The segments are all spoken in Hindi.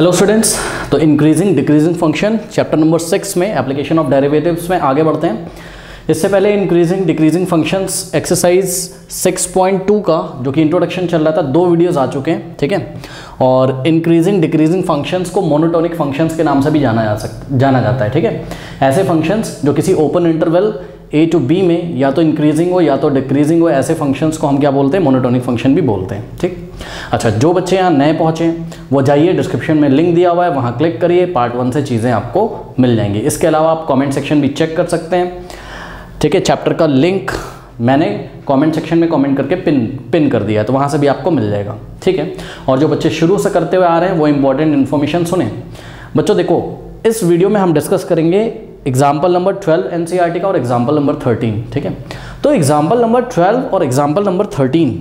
हेलो स्टूडेंट्स तो increasing decreasing function chapter number six में एप्लीकेशन ऑफ़ डेरिवेटिव्स में आगे बढ़ते हैं। इससे पहले इंक्रीजिंग डिक्रीजिंग फ़ंक्शंस एक्सरसाइज 6.2 का, जो कि इंट्रोडक्शन चल रहा था, दो वीडियोस आ चुके हैं, ठीक है? और इंक्रीजिंग डिक्रीजिंग फ़ंक्शंस को मोनोटोनिक फ़ंक्शंस के नाम से भी जाना जा सकता जाना जाता है, ठीक है? ऐसे फ़ंक्शंस जो किसी open interval a to b में या तो इंक्रीजिंग हो या तो डिक्रीजिंग हो, ऐसे फ़ंक्शंस को हम क्या बोलते हैं? मोनोटोनिक फ़ंक्शन भी बोलते हैं, ठीक? अच्छा जो बच्चे यहाँ नए पहुँचे, वो जाइए डिस्क्रिप्शन में लिंक दिया हुआ है, वहाँ क्लिक करिए पार्ट वन से चीज़ें आपको मिल जाएँगी। इसके अलावा आप कमेंट सेक्शन भी चेक कर सकते हैं। ठीक है चैप्टर का लिंक मैंने कमेंट सेक्शन में कमेंट करके पिन पिन कर दिया तो वहाँ से भी आपको मिल जाएगा। ठीक है? और जो बच्चे शुरू से करते हुए आ रहे हैं, वो इंपॉर्टेंट इन्फॉर्मेशन सुने। बच्चों, देखो, इस वीडियो में हम डिस्कस करेंगे एग्ज़ाम्पल नंबर 12 एनसीईआरटी का और एग्ज़ाम्पल नंबर 13 ठीक है? तो एग्ज़ाम्पल नंबर 12 और एग्ज़ाम्पल नंबर 13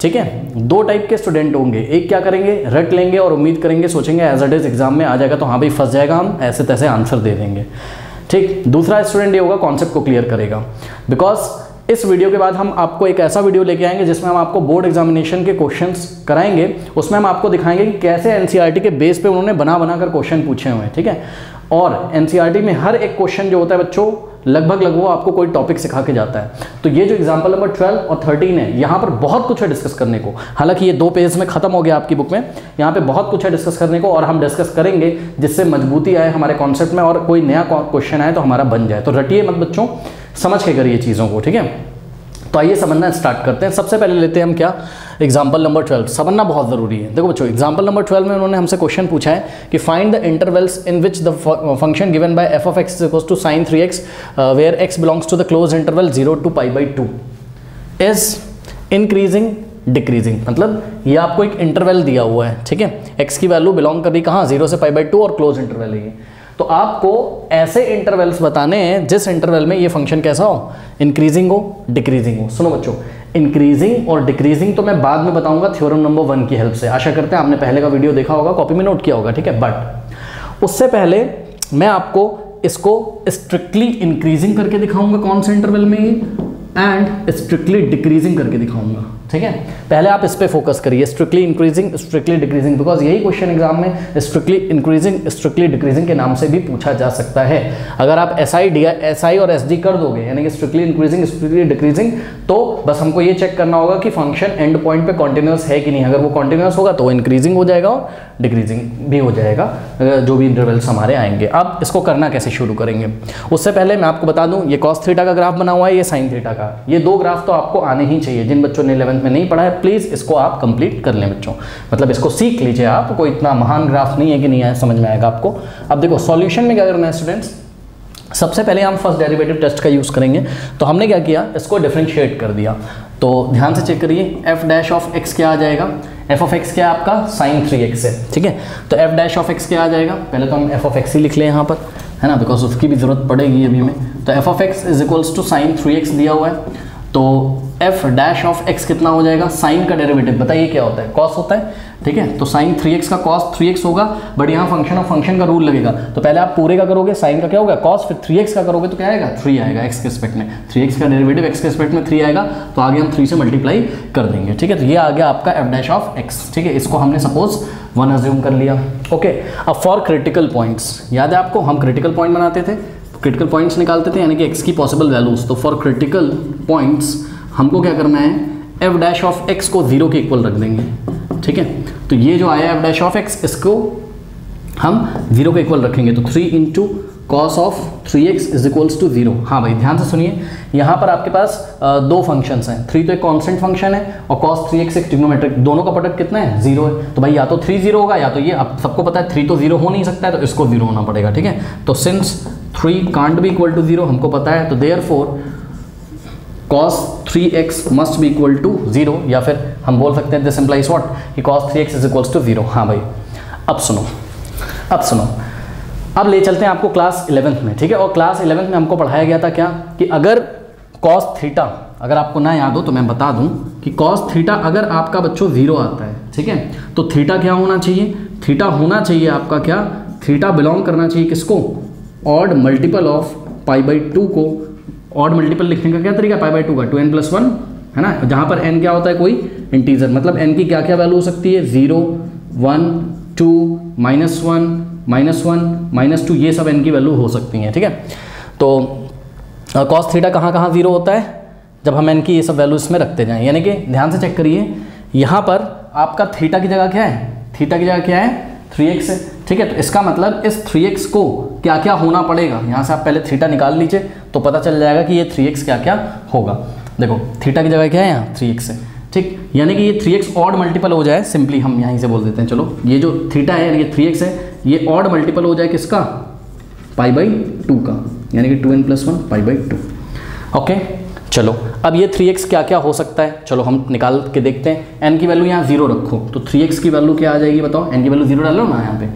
ठीक है? दो टाइप के स्टूडेंट होंगे। एक क्या करेंगे? रट लेंगे और उम्मीद करेंगे, सोचेंगे एज इट इज़ एग्ज़ाम में आ जाएगा तो हाँ भाई, फंस जाएगा हम, ऐसे तैसे आंसर दे देंगे। ठीक? दूसरा स्टूडेंट ये होगा कॉन्सेप्ट को क्लियर करेगा। बिकॉज़ इस वीडियो के बाद हम आपको एक ऐसा वीडियो लेके आएँगे जिसमें हम आपको बोर्ड एग्जामिनेशन के क्वेश्चंस कराएँगे। उसमें हम आपको दिखाएँगे कि कैसे एनसीईआरटी के बेस पे उन्होंने बना बना कर क्वेश्चन पूछे हुए हैं, ठीक है? और एनसीईआरटी में हर एक क्वेश्चन जो होता है बच्चों लगभग लगभग आपको कोई टॉपिक सिखा के जाता है। तो ये जो एग्ज़ाम्पल नंबर 12 और 13 है, यहाँ पर बहुत कुछ है डिस्कस करने को। हालाँकि ये दो पेज में खत्म हो गया आपकी बुक में। यहाँ पे बहुत कुछ है डिस्कस करने को और हम डिस्कस करेंगे, जिससे मजबूती आए हमारे कॉन्सेप्ट में और कोई नया क्वेश्चन आए तो हमारा बन जाए। तो रटिए मत बच्चों, समझ के करिए चीज़ों को, ठीक है? तो आइए समझना स्टार्ट करते हैं। सबसे पहले लेते हैं हम क्या? एग्ज़ाम्पल नंबर ट्वेल्व समझना बहुत ज़रूरी है। देखो बच्चों एग्ज़ाम्पल नंबर ट्वेल्व में उन्होंने हमसे क्वेश्चन पूछा है कि find the intervals in which the function given by f of x equals to sine three x where x belongs to the close interval zero to pi by two is increasing decreasing मतलब ये आपको एक इंटरवल दिया हुआ है, ठीक है? एक्स की वैल्यू बिलोंग कर रही कहाँ? ज़ीरो से पाई बाई टू और क्लोज इंटरवल है ये। तो आपको ऐसे इंटरवल्स बताने हैं जिस इंटरवल में ये फ़ंक्शन कैसा हो? इंक्रीजिंग हो डिक्रीजिंग हो। सुनो बच्चों इंक्रीजिंग और डिक्रीजिंग तो मैं बाद में बताऊँगा थ्योरम नंबर वन की हेल्प से। आशा करते हैं आपने पहले का वीडियो देखा होगा कॉपी में नोट किया होगा, ठीक है? बट उससे पहले मैं आपको इसको स्ट्रिक्टली इंक्रीजिंग करके दिखाऊँगा कौन से इंटरवल में एंड स्ट्रिक्टली डिक्रीजिंग करके दिखाऊँगा। ठीक है? पहले आप इस पर फोकस करिए strictly increasing strictly decreasing because यही क्वेश्चन एग्ज़ाम में स्ट्रिक्टली इंक्रीजिंग स्ट्रिक्टली डिक्रीजिंग के नाम से भी पूछा जा सकता है। अगर आप S I D S I और एस डी कर दोगे, यानी कि स्ट्रिक्टली इंक्रीजिंग स्ट्रिक्टली डिक्रीजिंग तो बस हमको ये चेक करना होगा कि फ़ंक्शन एंड पॉइंट पे कॉन्टिन्यूस है कि नहीं। अगर वो कॉन्टिन्यूस होगा तो इंक्रीजिंग हो जाएगा और डिक्रीजिंग भी हो जाएगा जो भी इंटरवल्स हमारे आएँगे। अब इसको करना कैसे शुरू करेंगे? उससे पहले मैं आपको बता दूँ, ये कॉस थीटा का ग्राफ बना हुआ है, ये साइन थीटा का। ये दो ग्राफ तो आपको आने ही चाहिए, जिन बच्चों ने इलेवंथ में नहीं पढ़ा है प्लीज़ इसको आप कंप्लीट कर लें बच्चों। मतलब इसको सीख लीजिए आप, कोई इतना महान ग्राफ नहीं है कि नहीं आए समझ में आएगा आपको। अब देखो सॉल्यूशन में क्या करना है स्टूडेंट्स सबसे पहले हम फ़र्स्ट डेरिवेटिव टेस्ट का यूज़ करेंगे। तो हमने क्या किया? इसको डिफ्रेंशिएट कर दिया। तो ध्यान से चेक करिए एफ़ डैश ऑफ़ एक्स क्या आ जाएगा? एफ़ ऑफ़ एक्स क्या आपका? साइन थ्री एक्स है, ठीक है? तो एफ़ डैश ऑफ़ एक्स क्या आ जाएगा? पहले तो हम एफ़ ऑफ़ एक्स ही लिख लें यहाँ पर, है ना? बिकॉज़ उसकी भी ज़रूरत पड़ेगी अभी में तो f of x is equals to sine three x दिया हुआ है। तो एफ़ डैश ऑफ़ एक्स कितना हो जाएगा? साइन का डेरिवेटिव बताइए क्या होता है? कॉस होता है, ठीक है? तो साइन थ्री एक्स का कॉस थ्री एक्स होगा बट यहाँ फ़ंक्शन ऑफ़ फ़ंक्शन का रूल लगेगा। तो पहले आप पूरे का करोगे साइन का क्या होगा? कॉस फिर थ्री एक्स का करोगे तो क्या आएगा? थ्री आएगा एक्स के रिस्पेक्ट में। थ्री एक्स का डेरिवेटिव एक्स के रिस्पेक्ट में थ्री आएगा तो आगे हम थ्री से मल्टीप्लाई कर देंगे, ठीक है? तो ये आ गया आपका एफ़ डैश ऑफ़ एक्स ठीक है? इसको हमने सपोज़ वन अज्यूम कर लिया ओके अब फॉर क्रिटिकल पॉइंट्स याद है आपको? हम क्रिटिकल पॉइंट बनाते थे क्रिटिकल पॉइंट्स निकालते थे, यानी कि एक्स की पॉसिबल वैल्यूज़ तो फॉर क्रिटिकल पॉइंट्स हमको क्या करना है? एफ़ डैश ऑफ़ एक्स को ज़ीरो के इक्वल रख देंगे। ठीक है? तो ये जो आया एफ़ डैश ऑफ़ एक्स इसको हम ज़ीरो के इक्वल रखेंगे। तो three into cos of three x is equals to zero हाँ भाई, ध्यान से सुनिए। यहाँ पर आपके पास दो फ़ंक्शंस हैं। थ्री तो एक कांस्टेंट फ़ंक्शन है, और कॉस थ्री एक्स एक ट्रिग्नोमेट्रिक दोनों का प्रोडक्ट कितना है? ज़ीरो है। तो भाई, या तो थ्री ज़ीरो होगा, या तो ये आप सबको पता है थ्री तो ज़ीरो हो नहीं सकता है तो इसको ज़ीरो होना पड़ेगा। ठीक है? तो सिंस थ्री कांट भी इक्वल टू ज़ीरो हमको पता है तो therefore cos three x must भी इक्वल टू ज़ीरो या फिर हम बोल सकते हैं दिस इम्प्लाइज व्हाट कि cos 3x is equals to zero हाँ भाई। अब सुनो। अब सुनो। अब ले चलते हैं आपको क्लास इलेवेंथ में, ठीक है? और क्लास इलेवेंथ में हमको पढ़ाया गया था क्या? कि अगर कॉस थीटा अगर आपको ना याद हो तो मैं बता दूँ कि कॉस थीटा अगर आपका बच्चों ज़ीरो आता है, ठीक है? तो थीटा क्या होना चाहिए? थीटा होना चाहिए आपका क्या? थीटा बिलोंग करना चाहिए किसको? Odd multiple of pi by two को ऑड मल्टीपल लिखने का क्या तरीका? पाई बाई टू का टू एन प्लस वन है ना? जहाँ पर एन क्या होता है कोई? इंटीजर मतलब एन की क्या क्या वैल्यू हो सकती है? Zero one two minus one minus one minus two ये सब एन की वैल्यू हो सकती हैं, ठीक है? तो कॉस थीटा कहाँ कहाँ ज़ीरो होता है? जब हम एन की ये सब वैल्यू इसमें रखते जाएँ। यानी कि ध्यान से चेक करिए, यहाँ पर आपका थीटा की जगह क्या है? थीटा की जगह क्या है? थ्री एक्स है। ठीक है तो इसका मतलब इस थ्री एक्स को क्या क्या होना पड़ेगा? यहाँ से आप पहले थीटा निकाल लीजिए तो पता चल जाएगा कि ये थ्री एक्स क्या क्या होगा। देखो थीटा की जगह क्या है यहाँ? थ्री एक्स है। ठीक, यानी कि ये थ्री एक्स ऑड मल्टीपल हो जाए सिंपली हम यहीं से बोल देते हैं, चलो। ये जो थीटा है, यानी कि थ्री एक्स है, ये ऑड मल्टीपल हो जाए किसका? पाई बाई टू का। यानी कि two n plus one pi by two okay चलो, अब ये 3x क्या क्या हो सकता है? चलो, हम निकाल के देखते हैं। N की वैल्यू यहाँ ज़ीरो रखो। तो 3x की वैल्यू क्या आ जाएगी बताओ? N की वैल्यू ज़ीरो डालो ना यहाँ पे?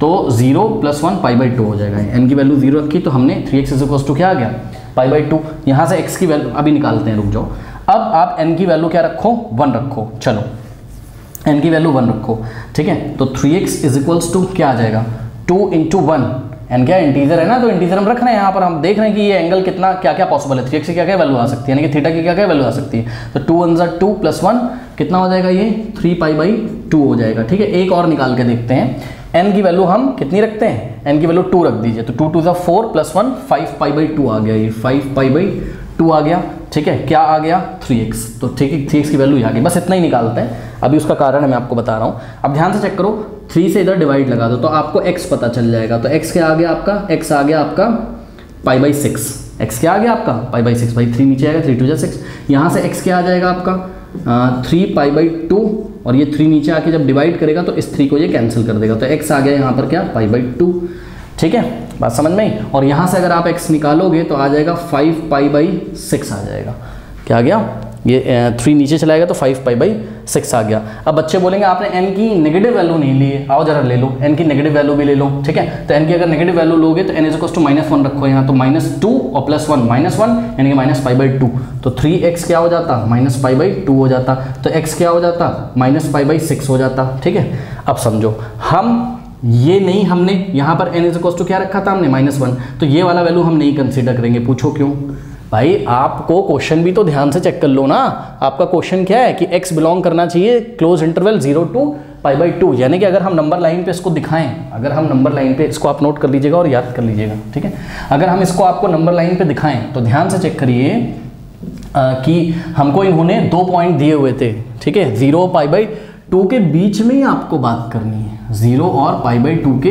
तो zero plus one pi by two हो जाएगा। N की वैल्यू ज़ीरो रखी तो हमने 3x एक्स इज़ टू क्या आ गया? पाई बाई टू यहाँ से x की वैल्यू अभी निकालते हैं, रुक जाओ। अब आप n की वैल्यू क्या रखो? वन रखो। चलो। N की वैल्यू वन रखो। ठीक है? तो थ्री एक्स इज़ टू क्या आ जाएगा? टू इंटू वन एन क्या इंटीजर है ना? तो इंटीजर हम रख रहे हैं यहाँ पर। हम देख रहे हैं कि ये एंगल कितना क्या क्या पॉसिबल है। थ्री एक्स की क्या क्या वैल्यू आ सकती है? यानी कि थीटा की क्या क्या वैल्यू आ सकती है? तो टू वन ज़ा टू प्लस वन कितना हो जाएगा ये? थ्री पाई बाई टू हो जाएगा। ठीक है? एक और निकाल के देखते हैं। एन की वैल्यू हम कितनी रखते हैं? एन की वैल्यू टू रख दीजिए। तो टू टू ज़ा four plus one five pi by two आ गया ये। फाइव पाई बाई टू आ गया, ठीक है? क्या आ गया? थ्री एक्स तो ठीक है थ्री एक्स की वैल्यू आ गई बस इतना ही निकालते हैं। अभी उसका कारण है, मैं आपको बता रहा हूँ। अब ध्यान से चेक करो थ्री से इधर डिवाइड लगा दो तो आपको एक्स पता चल जाएगा। तो एक्स क्या आ गया आपका? एक्स आ गया आपका पाई बाई सिक्स एक्स क्या आ गया आपका? पाई बाई सिक्स भाई थ्री नीचे आएगा थ्री टू जा सिक्स यहाँ से एक्स क्या आ जाएगा आपका? थ्री पाई बाई टू और ये थ्री नीचे आके जब डिवाइड करेगा तो इस थ्री को ये कैंसिल कर देगा। तो एक्स आ गया यहाँ पर क्या? पाई बाई टू ठीक है? बात समझ में और यहाँ से अगर आप एक्स निकालोगे तो आ जाएगा फाइव पाई बाई सिक्स आ जाएगा। क्या आ गया? ये थ्री नीचे चलाएगा तो फाइव पाई बाई सिक्स आ गया। अब बच्चे बोलेंगे, आपने एन की नेगेटिव वैल्यू नहीं ली है। आओ जरा ले लो। एन की नेगेटिव वैल्यू भी ले लो, ठीक है? तो एन की अगर नेगेटिव वैल्यू लोगे तो n is to minus one रखो यहाँ। तो माइनस टू और प्लस वन माइनस वन यानी कि माइनस फाइव बाई टू तो थ्री एक्स क्या हो जाता? माइनस फाइव बाई टू हो जाता। तो एक्स क्या हो जाता? माइनस फाइव बाई सिक्स हो जाता। ठीक है? अब समझो। हम ये नहीं, हमने यहाँ पर एन इज़ टू क्या रखा था हमने? माइनस वन तो ये वाला वैल्यू हम नहीं कंसिडर करेंगे। पूछो क्यों? भाई, आपको क्वेश्चन भी तो ध्यान से चेक कर लो ना। आपका क्वेश्चन क्या है कि x बिलोंग करना चाहिए close interval zero to pi by two यानी कि अगर हम नंबर लाइन पे इसको दिखाएँ, अगर हम नंबर लाइन पे इसको आप नोट कर लीजिएगा और याद कर लीजिएगा, ठीक है? अगर हम इसको आपको नंबर लाइन पे दिखाएँ तो ध्यान से चेक करिए कि हमको इन्होंने दो पॉइंट दिए हुए थे, ठीक है? ज़ीरो पाई बाई टू के बीच में ही आपको बात करनी है। ज़ीरो और पाई बाई टू के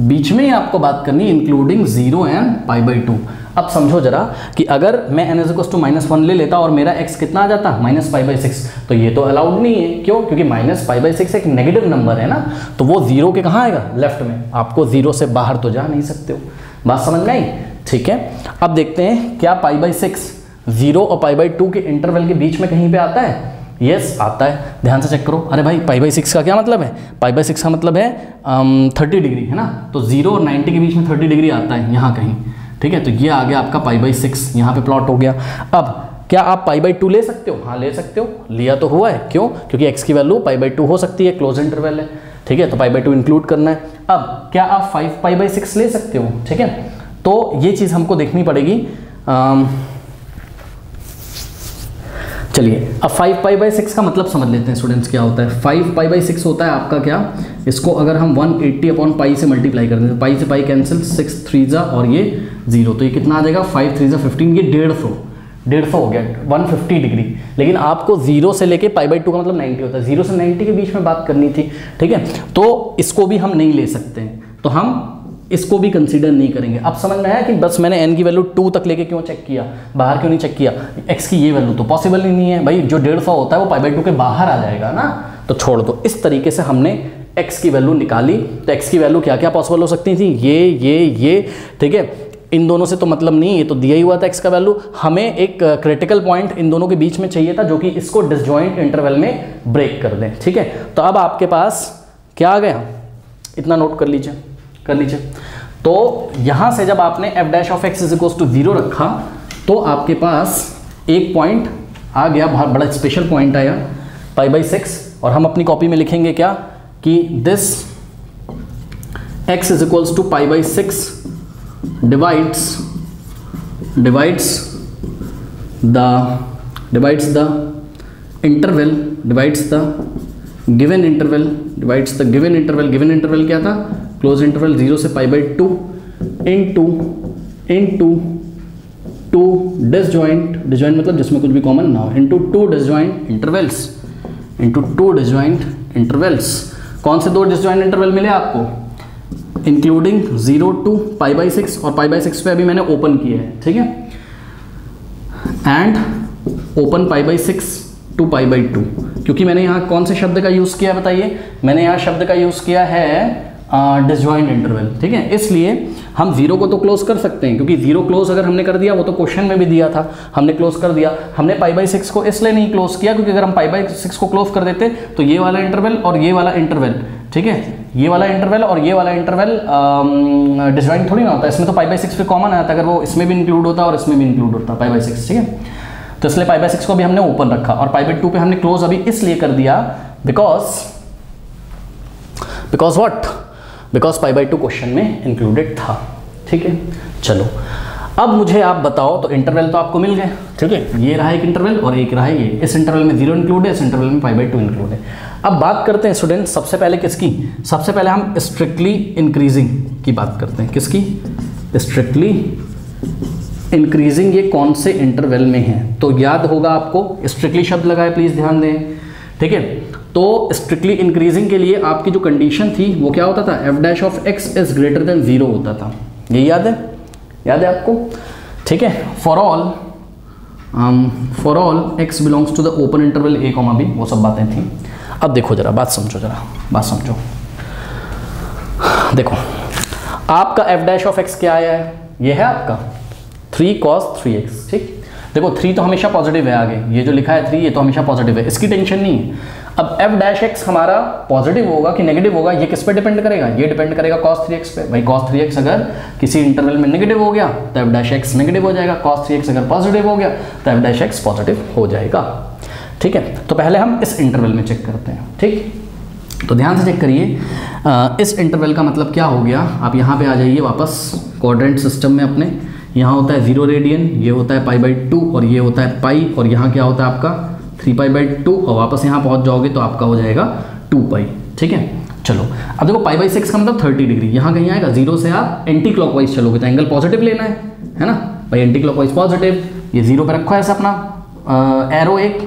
बीच में ही आपको बात करनी है including zero and pi by two. अब समझो जरा कि अगर मैं n as to minus one ले लेता और मेरा एक्स कितना आ जाता? माइनस फाइव बाई सिक्स तो ये तो अलाउड नहीं है। क्यों? क्योंकि माइनस फाइव बाई सिक्स एक नेगेटिव नंबर है ना। तो वो ज़ीरो के कहाँ आएगा? लेफ़्ट में। आपको ज़ीरो से बाहर तो जा नहीं सकते हो। बात समझ में आई? ठीक है। अब देखते हैं क्या पाई बाई सिक्स ज़ीरो और पाई बाई टू के इंटरवल के बीच में कहीं पे आता है? यस आता है। ध्यान से चेक करो। अरे भाई पाई बाई सिक्स का क्या मतलब है? पाई बाई सिक्स का मतलब है थर्टी um, डिग्री है ना? तो ज़ीरो और नाइन्टी के बीच में थर्टी डिग्री आता है यहाँ कहीं। ठीक है? तो ये आ गया आपका पाई बाई सिक्स यहाँ पे प्लॉट हो गया। अब क्या आप पाई बाई टू ले सकते हो? हाँ ले सकते हो। लिया तो हुआ है। क्यों? क्योंकि एक्स की वैल्यू पाई बाई टू हो सकती है। क्लोज इंटरवल है। ठीक है? तो पाई बाई टू इंक्लूड करना है। अब क्या आप फाइव पाई बाई सिक्स ले सकते हो? ठीक है? तो ये चीज़ हमको देखनी पड़ेगी। चलिए, अब फाइव पाई बाई सिक्स का मतलब समझ लेते हैं स्टूडेंट्स क्या होता है। फाइव पाई बाई सिक्स होता है आपका क्या? इसको अगर हम वन एट्टी अपॉन पाई से मल्टीप्लाई कर दें पाई से पाई कैंसिल सिक्स थ्री जा और ये ज़ीरो तो ये कितना आ जाएगा? फाइव थ्री जा फिफ्टीन ये डेढ़ सौ। डेढ़ सौ हो गया वन फिफ्टी डिग्री लेकिन आपको ज़ीरो से लेके पाई बाई टू का मतलब नाइन्टी होता है। ज़ीरो से नाइन्टी के बीच में बात करनी थी, ठीक है? तो इसको भी हम नहीं ले सकते। तो हम इसको भी कंसिडर नहीं करेंगे। अब समझ में आया कि बस मैंने एन की वैल्यू टू तक लेके क्यों चेक किया? बाहर क्यों नहीं चेक किया? एक्स की ये वैल्यू तो पॉसिबल ही नहीं है। भाई, जो डेढ़ सौ होता है वो पाई बाई टू के बाहर आ जाएगा ना? तो छोड़ दो। इस तरीके से हमने एक्स की वैल्यू निकाली। तो एक्स की वैल्यू क्या क्या पॉसिबल हो सकती थी? ये ये ये। ठीक है? इन दोनों से तो मतलब नहीं, ये तो दिया ही हुआ था एक्स का वैल्यू हमें एक क्रिटिकल पॉइंट इन दोनों के बीच में चाहिए था जो कि इसको डिसजॉइंट इंटरवल में ब्रेक कर दें। ठीक है? तो अब आपके पास क्या आ गया? इतना नोट कर लीजिए। कर लीजिए। तो यहाँ से जब आपने f dash of x is to zero रखा तो आपके पास एक पॉइंट आ गया बहुत बड़ा स्पेशल पॉइंट आया पाई बाई सिक्स और हम अपनी कॉपी में लिखेंगे क्या? कि this x is equals to pi by six divides divides the divides the interval divides the given interval divides the given interval given interval क्या था? क्लोज इंटरवल ज़ीरो से pi by two into into two disjoint disjoint मतलब जिसमें कुछ भी कॉमन ना हो into two disjoint intervals into two disjoint intervals कौन से दो डिसजॉइंट इंटरवल मिले आपको? Including zero to pi by six और पाई बाई सिक्स पे अभी मैंने ओपन किया है, ठीक है? And open pi by six to pi by two क्योंकि मैंने यहाँ कौन से शब्द का यूज़ किया बताइए? मैंने यहाँ शब्द का यूज़ किया है डिसजॉइंट इंटरवल ठीक है? इसलिए हम ज़ीरो को तो क्लोज कर सकते हैं, क्योंकि ज़ीरो क्लोज अगर हमने कर दिया, वो तो क्वेश्चन में भी दिया था। हमने क्लोज कर दिया। हमने पाई बाई सिक्स को इसलिए नहीं क्लोज किया, क्योंकि अगर हम पाई बाई सिक्स को क्लोज कर देते तो ये वाला इंटरवल और ये वाला इंटरवल ठीक है? ये वाला इंटरवल और ये वाला इंटरवल डिजॉइंट थोड़ी ना होता। इसमें तो पाई बाई सिक्स पे कॉमन आता, अगर वो इसमें भी इंक्लूड होता और इसमें भी इंक्लूड होता पाई बाई सिक्स ठीक है? तो इसलिए पाई बाई सिक्स को भी हमने ओपन रखा और पाई बाई टू पे हमने क्लोज अभी इसलिए कर दिया because because what because pi by two question में इंक्लूडेड था। ठीक है? चलो। अब मुझे आप बताओ तो इंटरवल तो आपको मिल गए। ठीक है। ये रहा एक इंटरवल और एक रहा ये। इस इंटरवल में ज़ीरो इंक्लूड है इस इंटरवल में फाइव बाई टू इंक्लूड है। अब बात करते हैं स्टूडेंट सबसे पहले किसकी? सबसे पहले हम स्ट्रिक्टली इंक्रीजिंग की बात करते हैं। किसकी? स्ट्रिक्टली इंक्रीजिंग ये कौन से इंटरवल में है? तो याद होगा आपको स्ट्रिक्टली शब्द लगाए प्लीज़ ध्यान दें। ठीक है? तो स्ट्रिक्टली इंक्रीजिंग के लिए आपकी जो कंडीशन थी, वो क्या होता था? F dash of x is greater than zero होता था। ये याद है? याद है आपको? ठीक है? For all for all x belongs to the open interval a comma b वो सब बातें थी। अब देखो जरा, बात समझो जरा, बात समझो। देखो, आपका एफ़ डैश ऑफ़ एक्स क्या आया है? ये है आपका। थ्री कॉस थ्री एक्स ठीक? देखो थ्री तो हमेशा पॉजिटिव है आगे। ये जो लिखा है थ्री ये तो हमेशा पॉजिटिव है। इसकी टेंशन नहीं है। अब एफ़ डैश एक्स हमारा पॉजिटिव होगा कि नेगेटिव होगा, ये किस पे डिपेंड करेगा? ये डिपेंड करेगा कॉस थ्री एक्स पे। भाई कॉस थ्री एक्स अगर किसी इंटरवल में नेगेटिव हो गया तो एफ़ डैश एक्स नेगेटिव हो जाएगा। कॉस थ्री एक्स अगर पॉजिटिव हो गया तो एफ़ डैश एक्स पॉजिटिव हो जाएगा। ठीक है? तो पहले हम इस इंटरवल में चेक करते हैं। ठीक? तो ध्यान से चेक करिए। इस इंटरवल का मतलब क्या हो गया? आप यहाँ पे आ जाइए वापस। क्वाड्रेंट सिस्टम में अपने। यहाँ होता है ज़ीरो रेडियन ये होता है पाई बाई टू और ये होता है पाई और यहाँ क्या होता है आपका? थ्री पाई बाई टू और वापस यहाँ पहुँच जाओगे तो आपका हो जाएगा टू पाई ठीक है? चलो, अब देखो पाई बाई सिक्स का मतलब थर्टी डिग्री यहाँ कहीं आएगा ज़ीरो से आप एंटी क्लॉकवाइज चलोगे तो एंगल पॉजिटिव लेना है है ना? भाई एंटी क्लॉकवाइज पॉजिटिव ये ज़ीरो पे रखो ऐसा अपना एरो एक,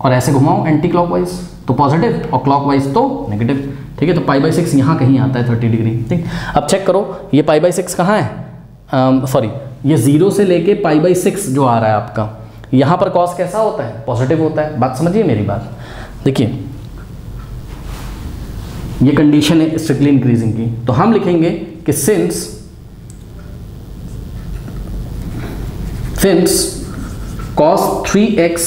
और ऐसे घुमाओ एंटी क्लॉकवाइज तो पॉजिटिव और क्लॉकवाइज तो नेगेटिव ठीक है? तो पाई बाई सिक्स यहाँ कहीं आता है थर्टी डिग्री ठीक? अब चेक करो, ये पाई बाई सिक्स कहाँ है? सॉरी ये ज़ीरो से लेके पाई बाई सिक्स जो आ रहा है आपका, यहाँ पर कॉस कैसा होता है? पॉजिटिव होता है। बात समझिए मेरी बात। देखिए, ये कंडीशन है स्ट्रिक्टली इंक्रीजिंग की। तो हम लिखेंगे कि since since cos 3x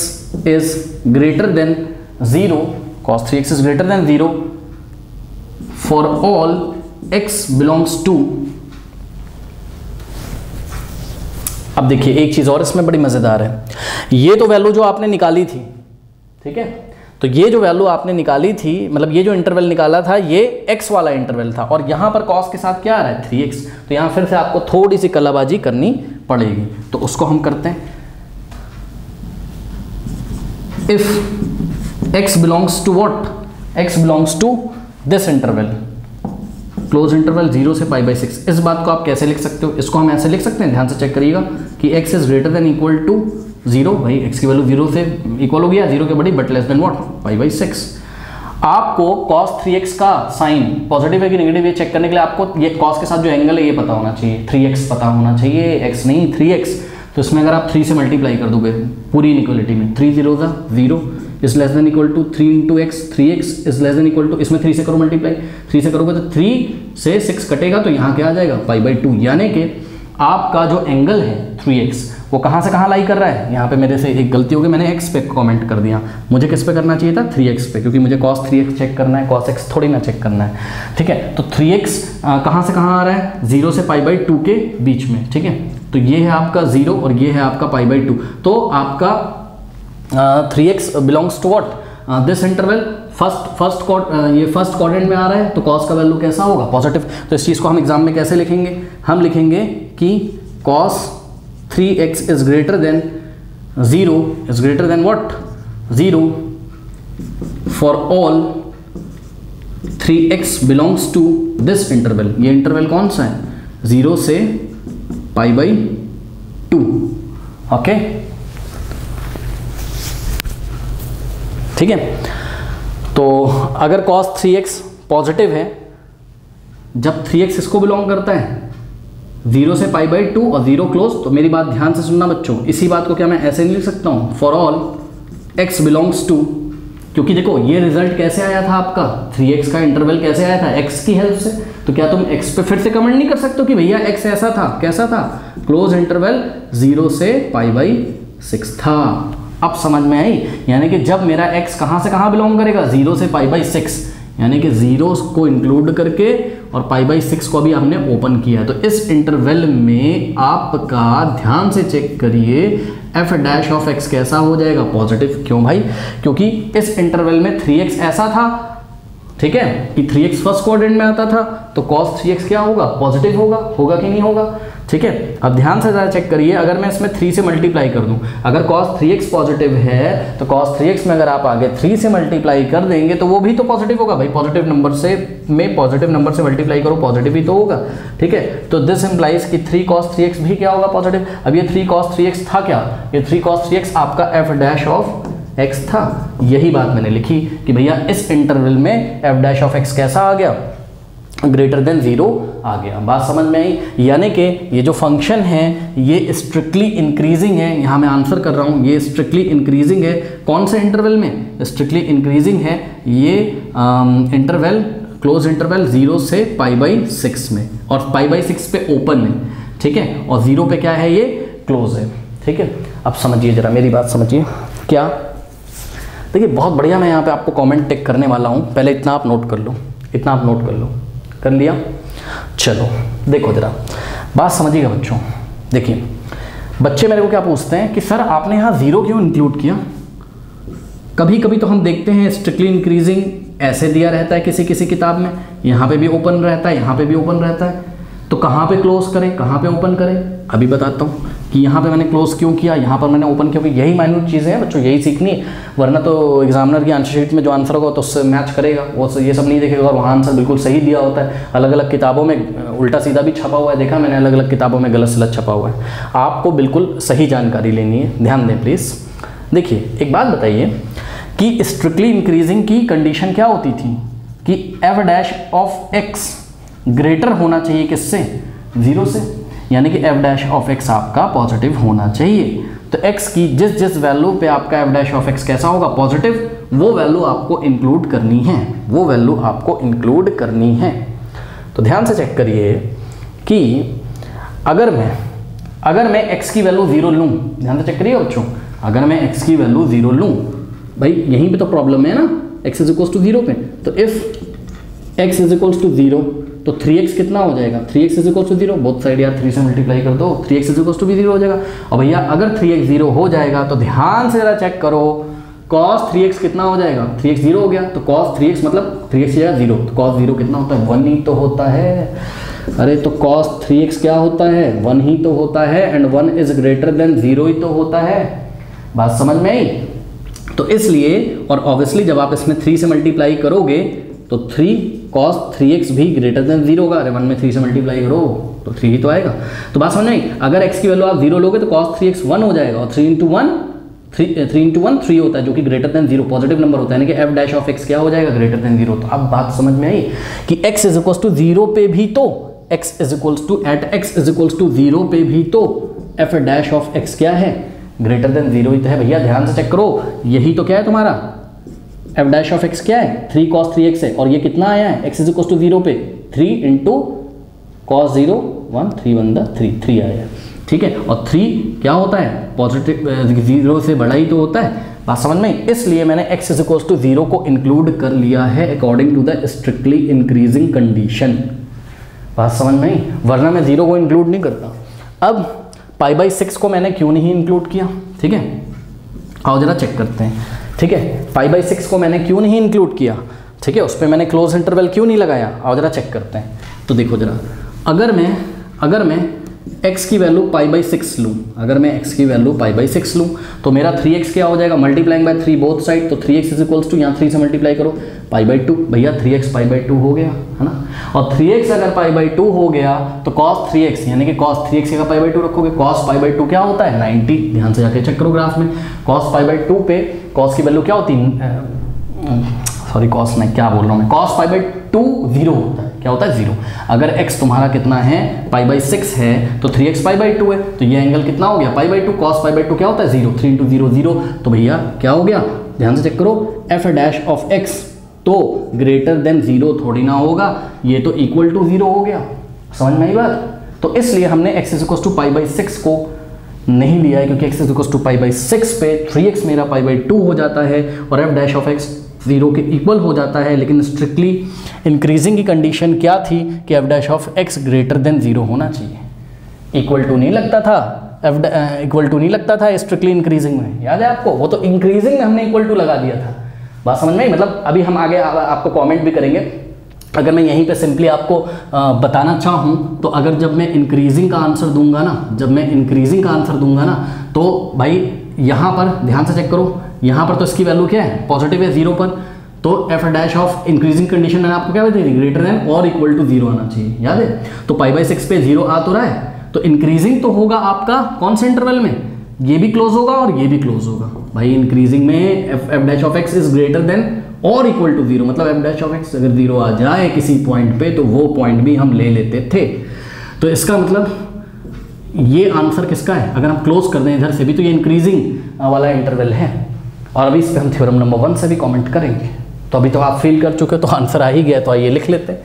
is greater than 0 cos 3x is greater than 0 for all x belongs to अब देखिए, एक चीज़ और इसमें बड़ी मज़ेदार है। ये तो वैल्यू जो आपने निकाली थी, ठीक है? तो ये जो वैल्यू आपने निकाली थी मतलब ये जो इंटरवल निकाला था, ये x वाला इंटरवल था। और यहाँ पर कॉस के साथ क्या आ रहा है? थ्री एक्स तो यहाँ फिर से आपको थोड़ी सी कलाबाजी करनी पड़ेगी। तो उसको हम करते हैं। If x belongs to what x belongs to this interval close interval zero से पाई बाई सिक्स इस बात को आप कैसे लिख सकते हो? इसको हम ऐसे लिख सकते हैं, ध्यान से चेक करिएगा कि x is greater than equal to zero भाई एक्स की वैल्यू ज़ीरो से इक्वल हो गया ज़ीरो के बड़ी but less than what pi by six आपको cos 3x का साइन पॉजिटिव है कि नेगेटिव है चेक करने के लिए आपको ये cos के साथ जो एंगल है, ये पता होना चाहिए। 3x पता होना चाहिए, x नहीं 3x तो इसमें अगर आप 3 से मल्टीप्लाई कर दोगे, पूरी इनक्वलिटी में three zero zero is less than equal to three into x three x is less than equal to इसमें थ्री से करो मल्टीप्लाई थ्री से करोगे तो थ्री से सिक्स कटेगा तो यहाँ क्या आ जाएगा? पाई बाई टू यानी कि आपका जो एंगल है थ्री एक्स वो कहाँ से कहाँ लाई कर रहा है? यहाँ पे मेरे से एक गलती हो गई, मैंने एक्स पे कमेंट कर दिया। मुझे किस पे करना चाहिए था? थ्री एक्स पे, क्योंकि मुझे कॉस थ्री एक्स चेक करना है कॉस एक्स थोड़ी ना चेक करना है। ठीक है? तो थ्री एक्स कहाँ से कहाँ आ रहा है? ज़ीरो से पाई बाई टू के बीच में। ठीक है? तो ये है आपका ज़ीरो और ये है आपका पाई बाई टू तो आपका three x belongs to what this interval first first ये फ़र्स्ट क्वाड्रेंट में आ रहा है तो कॉस का वैल्यू कैसा होगा? पॉजिटिव तो इस चीज़ को हम एग्ज़ाम में कैसे लिखेंगे? हम लिखेंगे कि cos three x is greater than zero is greater than what zero for all three x belongs to this interval ये इंटरवल कौन सा है? ज़ीरो से पाई बाई टू ओके ठीक है? तो अगर कॉस थ्री एक्स पॉजिटिव है, जब थ्री एक्स इसको बिलोंग करता है ज़ीरो से पाई बाई टू और ज़ीरो क्लोज तो मेरी बात ध्यान से सुनना बच्चों। इसी बात को क्या मैं ऐसे नहीं लिख सकता हूँ? For all x belongs to क्योंकि देखो, ये रिज़ल्ट कैसे आया था आपका? 3x का इंटरवल कैसे आया था? x की हेल्प से। तो क्या तुम x पे फिर से कमेंट नहीं कर सकते कि भैया x ऐसा था, कैसा था? क्लोज इंटरवल ज़ीरो से पाई बाई सिक्स था। अब समझ में आई? यानी कि जब मेरा x कहाँ से कहाँ बिलोंग करेगा? ज़ीरो से पाई बाई सिक्स यानी कि ज़ीरो को इंक्लूड करके और पाई बाई सिक्स को भी हमने ओपन किया है। तो इस इंटरवल में आपका ध्यान से चेक करिए एफ़ डैश ऑफ़ एक्स कैसा हो जाएगा? पॉजिटिव क्यों भाई? क्योंकि इस इंटरवल में थ्री एक्स ऐसा था ठीक है? कि थ्री एक्स फ़र्स्ट क्वाड्रेंट में आता था तो कॉस थ्री एक्स क्या होगा? पॉजिटिव होगा? होगा कि नहीं होगा? ठीक है? अब ध्यान से ज़रा चेक करिए, अगर मैं इसमें थ्री से मल्टीप्लाई कर दूँ, अगर कॉस थ्री एक्स पॉजिटिव है तो कॉस थ्री एक्स में अगर आप आगे थ्री से मल्टीप्लाई कर देंगे तो वो भी तो पॉजिटिव होगा भाई। पॉजिटिव नंबर से, में पॉजिटिव नंबर से मल्टीप्लाई करो पॉजिटिव ही तो होगा। ठीक है? तो दिस इंप्लाइज कि थ्री कॉस थ्री एक्स भी क्या होगा पॉजिटिव अब ये थ्री कॉस थ्री एक्स था क्या? ये थ्री कॉस थ्री एक्स आपका एफ़ डैश ऑफ़ एक्स था। यही बात मैंने लिखी कि भैया इस इंटरवल में एफ़ डैश ऑफ़ एक्स कैसा आ गया? ग्रेटर देन ज़ीरो आ गया। बात समझ में आई? यानी कि ये जो फ़ंक्शन है, ये स्ट्रिक्टली इंक्रीजिंग है। यहाँ मैं आंसर कर रहा हूँ, ये स्ट्रिक्टली इंक्रीजिंग है। कौन से इंटरवल में? स्ट्रिक्टली इंक्रीजिंग है ये इंटरवल क्लोज इंटरवल ज़ीरो से पाई बाई सिक्स में और पाई बाई सिक्स पे ओपन है। ठीक है? और ज़ीरो पे क्या है ये? क्लोज है। ठीक है? अब समझिए जरा मेरी बात, समझिए। क्या? देखिए, बहुत बढ़िया मैं यहाँ पे आपको कमेंट टेक करने वाला हूँ। पहले इतना आप नोट कर लो। इतना आप नोट कर लो। कर लिया? चलो, देखो जरा। बात समझिएगा बच्चों। देखिए, बच्चे मेरे को क्या पूछते हैं कि, सर, आपने यहाँ ज़ीरो क्यों इंक्लूड किया? कभी कभी तो हम देखते हैं स्ट्रिक्टली इंक्रीजिंग ऐसे दिया रहता है किसी किसी किताब में। यहाँ पे भी ओपन रहता है, यहाँ पे भी ओपन रहता है। तो कहाँ पे क्लोज करें, कहाँ पे ओपन करें? अभी बताता हूँ। कि यहाँ पे मैंने क्लोज क्यों किया? यहाँ पर मैंने ओपन क्यों। किया यही माइन्यूट चीज़ें हैं, बच्चों, यही सीखनी वरना तो एग्जामिनर की आंसर शीट में जो आंसर होगा तो उससे मैच करेगा। वो ये सब नहीं देखेगा और वहाँ आंसर बिल्कुल सही दिया होता है। अलग अलग किताबों में उल्टा सीधा भी छपा हुआ है। देखा मैंने अलग अलग किताबों में गलत सलत छपा हुआ है। आपको बिल्कुल सही जानकारी लेनी है। ध्यान दें प्लीज़ देखिए, एक बात बताइए कि स्ट्रिक्टली इंक्रीजिंग की कंडीशन क्या होती थी? कि f dash of x greater होना चाहिए किससे? ज़ीरो से। यानी कि एफ़ डैश ऑफ़ एक्स आपका पॉजिटिव होना चाहिए। तो एक्स की जिस जिस वैल्यू पे आपका एफ़ डैश ऑफ़ एक्स कैसा होगा पॉजिटिव वो वैल्यू आपको इंक्लूड करनी है। वो वैल्यू आपको इंक्लूड करनी है। तो ध्यान से चेक करिए कि अगर मैं अगर मैं x की वैल्यू ज़ीरो लूँ, ध्यान से चेक करिए बच्चों, अगर मैं x की वैल्यू ज़ीरो लूँ, भाई यहीं पे तो प्रॉब्लम है ना, x is equals to zero पे। तो if x is equals to zero तो 3x कितना हो जाएगा? 3x x is equal to zero both side यार 3 से मल्टीप्लाई कर दो 3x x is equal to भी ज़ीरो हो जाएगा। और भैया, अगर 3x ज़ीरो हो जाएगा तो ध्यान से जरा चेक करो, cos 3x कितना हो जाएगा? 3x ज़ीरो हो गया तो cos 3x मतलब 3x जाएगा ज़ीरो तो cos ज़ीरो कितना होता है? वन ही तो होता है। अरे तो cos 3x क्या होता है? वन ही तो होता है and one is greater than zero ही तो होता है। बात समझ में आई? तो इसलिए, और ऑब्वियसली जब आप इसमें थ्री से मल्टीप्लाई करोगे तो थ्री कॉस थ्री एक्स भी ग्रेटर देन ज़ीरो होगा, अरे वन में थ्री से मल्टीप्लाई करो तो थ्री ही तो आएगा। तो बात समझ नहीं अगर एक्स की वैल्यू आप ज़ीरो लोगे तो कॉस थ्री एक्स वन हो जाएगा, और three into one three three into one three होता है, जो कि greater than zero positive number होता है, यानी कि एफ़ डैश ऑफ़ एक्स क्या हो जाएगा ग्रेटर देन ज़ीरो तो अब बात समझ में आई कि x is equals to zero पे भी तो x is equals to at x is equals to zero पे भी तो एफ़ डैश ऑफ़ एक्स क्या है? ग्रेटर देन ज़ीरो ही तो है। भैया, ध्यान से चेक करो, यही तो क्या है तुम्हारा? एफ़ डैश ऑफ़ एक्स क्या है? थ्री कॉस थ्री एक्स है। और ये कितना आया है? X is equal to zero पे। Three into cos zero one three one the three three आया है। ठीक है? और थ्री क्या होता है? पॉजिटिव ज़ीरो से बड़ा ही तो होता है। बात समझ में? इसलिए मैंने x is equal to zero को इंक्लूड कर लिया है according to the strictly increasing condition बात समझ में? वरना मैं ज़ीरो को इंक्लूड नहीं करता। अब पाई बाई सिक्स को मैंने क्यों नहीं इंक्लूड किया? ठीक है? आओ जरा चेक करते हैं। ठीक है? फाइव बाई सिक्स को मैंने क्यों नहीं इंक्लूड किया? ठीक है? उस पर मैंने क्लोज इंटरवल क्यों नहीं लगाया? आओ जरा चेक करते हैं। तो देखो जरा, अगर मैं अगर मैं x की वैल्यू पाई बाई सिक्स लूँ, अगर मैं x की वैल्यू पाई बाई सिक्स लूँ तो मेरा 3x क्या हो जाएगा? Multiplying by three both side तो 3x x is equals to यहाँ थ्री से मल्टीप्लाई करो। पाई बाई टू भैया 3x x pi by two हो गया, है ना? और 3x अगर पाई बाई टू हो गया तो cos 3x यानी कि cos 3x का पाई बाई टू रखोगे। Cos पाई बाई टू क्या होता है? 90 ध्यान से जाके चेक करो ग्राफ में। Cos पाई बाई टू पे cos की वैल्यू क्या होती सॉरी कॉस नहीं क्या बोल रहा हूँ? मैं cos pi by two zero होता है। क्या होता है? ज़ीरो अगर एक्स तुम्हारा कितना है? पाई बाई सिक्स है तो three x pi by two है। तो ये एंगल कितना हो गया? Pi by two cos pi by two क्या होता है? Zero three into zero zero तो भैया क्या हो गया? ध्यान से चेक करो। एफ़ डैश ऑफ़ एक्स तो ग्रेटर देन ज़ीरो थोड़ी ना होगा। ये तो इक्वल टू ज़ीरो हो गया। समझ में आई बात? तो इसलिए हमने x is two pi by six को नहीं लिया है क्योंकि x is two pi by six पे थ्री एक्स मेरा पाई बाई टू हो जाता है और f dash of x zero के इक्वल हो जाता है। लेकिन स्ट्रिक्टली इंक्रीजिंग की कंडीशन क्या थी कि f dash of x greater than zero होना चाहिए। इक्वल टू नहीं लगता था। एफ़ इक्वल टू नहीं लगता था स्ट्रिक्टली इंक्रीजिंग में। याद है आपको? वो तो इंक्रीजिंग में हमने इक्वल टू लगा दिया था। बात समझ में मतलब अभी हम आगे आ, आपको कमेंट भी करेंगे। अगर मैं यहीं पे सिंपली आपको बताना चाहूँ तो अगर जब मैं इंक्रीजिंग का आंसर दूँगा ना, जब मैं इंक्रीजिंग का आंसर दूँगा ना तो भाई यहाँ पर, ध्यान से चेक करो, यहाँ पर तो इसकी वैल्यू क्या है? पॉजिटिव है ज़ीरो पर तो f dash of increasing condition मैंने आपको क्या बताई ग्रेटर देन और इक्वल टू ज़ीरो आना चाहिए, याद है? तो पाई बाई सिक्स पे ज़ीरो आ तो रहा है तो इंक्रीजिंग तो होगा आपका कौन से इंटरवल में? ये भी क्लोज होगा और ये भी क्लोज होगा। भाई इंक्रीजिंग में f f dash of x is greater than और इक्वल टू ज़ीरो मतलब एफ़ डैश ऑफ़ एक्स अगर ज़ीरो आ जाए किसी पॉइंट पे तो वो पॉइंट भी हम ले लेते थे। तो इसका मतलब ये आंसर किसका है? अगर हम क्लोज कर दें इधर से भी तो ये इंक्रीजिंग वाला इंटरवल है। और अभी इस पर हम थ्योरम नंबर वन से भी कमेंट करेंगे। तो अभी तो आप फील कर चुके तो आंसर आ ही गया तो आइए लिख लेते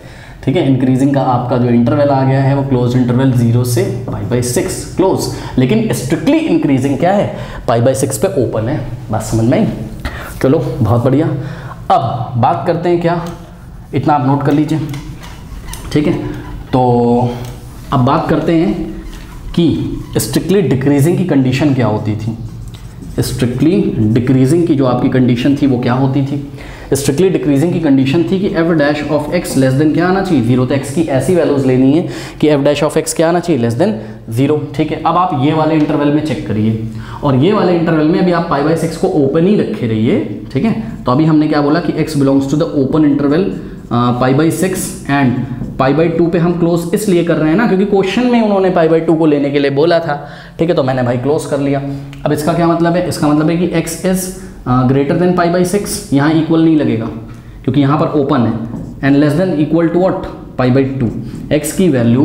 ठीक है? इंक्रीजिंग का आपका जो इंटरवल आ गया है, वो क्लोज इंटरवल ज़ीरो से पाई बाई सिक्स क्लोज लेकिन स्ट्रिक्टली इंक्रीजिंग क्या है? पाई बाई सिक्स पे ओपन है। बात समझ में आई? चलो, बहुत बढ़िया। अब बात करते हैं क्या? इतना आप नोट कर लीजिए। ठीक है? तो अब बात करते हैं कि स्ट्रिक्टली डिक्रीजिंग की कंडीशन क्या होती थी? स्ट्रिक्टली डिक्रीजिंग की जो आपकी कंडीशन थी, वो क्या होती थी? स्ट्रिक्टली डिक्रीजिंग की कंडीशन थी कि f dash of x less than क्या आना चाहिए? ज़ीरो तो एक्स की ऐसी वैल्यूज़ लेनी है कि एफ़ डैश ऑफ़ एक्स क्या आना चाहिए? लेस देन ज़ीरो ठीक है? अब आप ये वाले इंटरवल में चेक करिए। और ये वाले इंटरवल में अभी आप पाई बाई सिक्स को ओपन ही रखे रहिए। ठीक है? तो अभी हमने क्या बोला कि x belongs to the open interval pi by six and pi by two पे हम क्लोज इसलिए कर रहे हैं ना, क्योंकि क्वेश्चन में उन्होंने पाई बाई टू को लेने के लिए बोला था। ठीक है तो मैंने भाई क्लोज कर लिया। अब इसका क्या मतलब है? इसका मतलब है कि x is greater than pi by six यहाँ इक्वल नहीं लगेगा, क्योंकि यहाँ पर ओपन है। And less than equal to what pi by two x की वैल्यू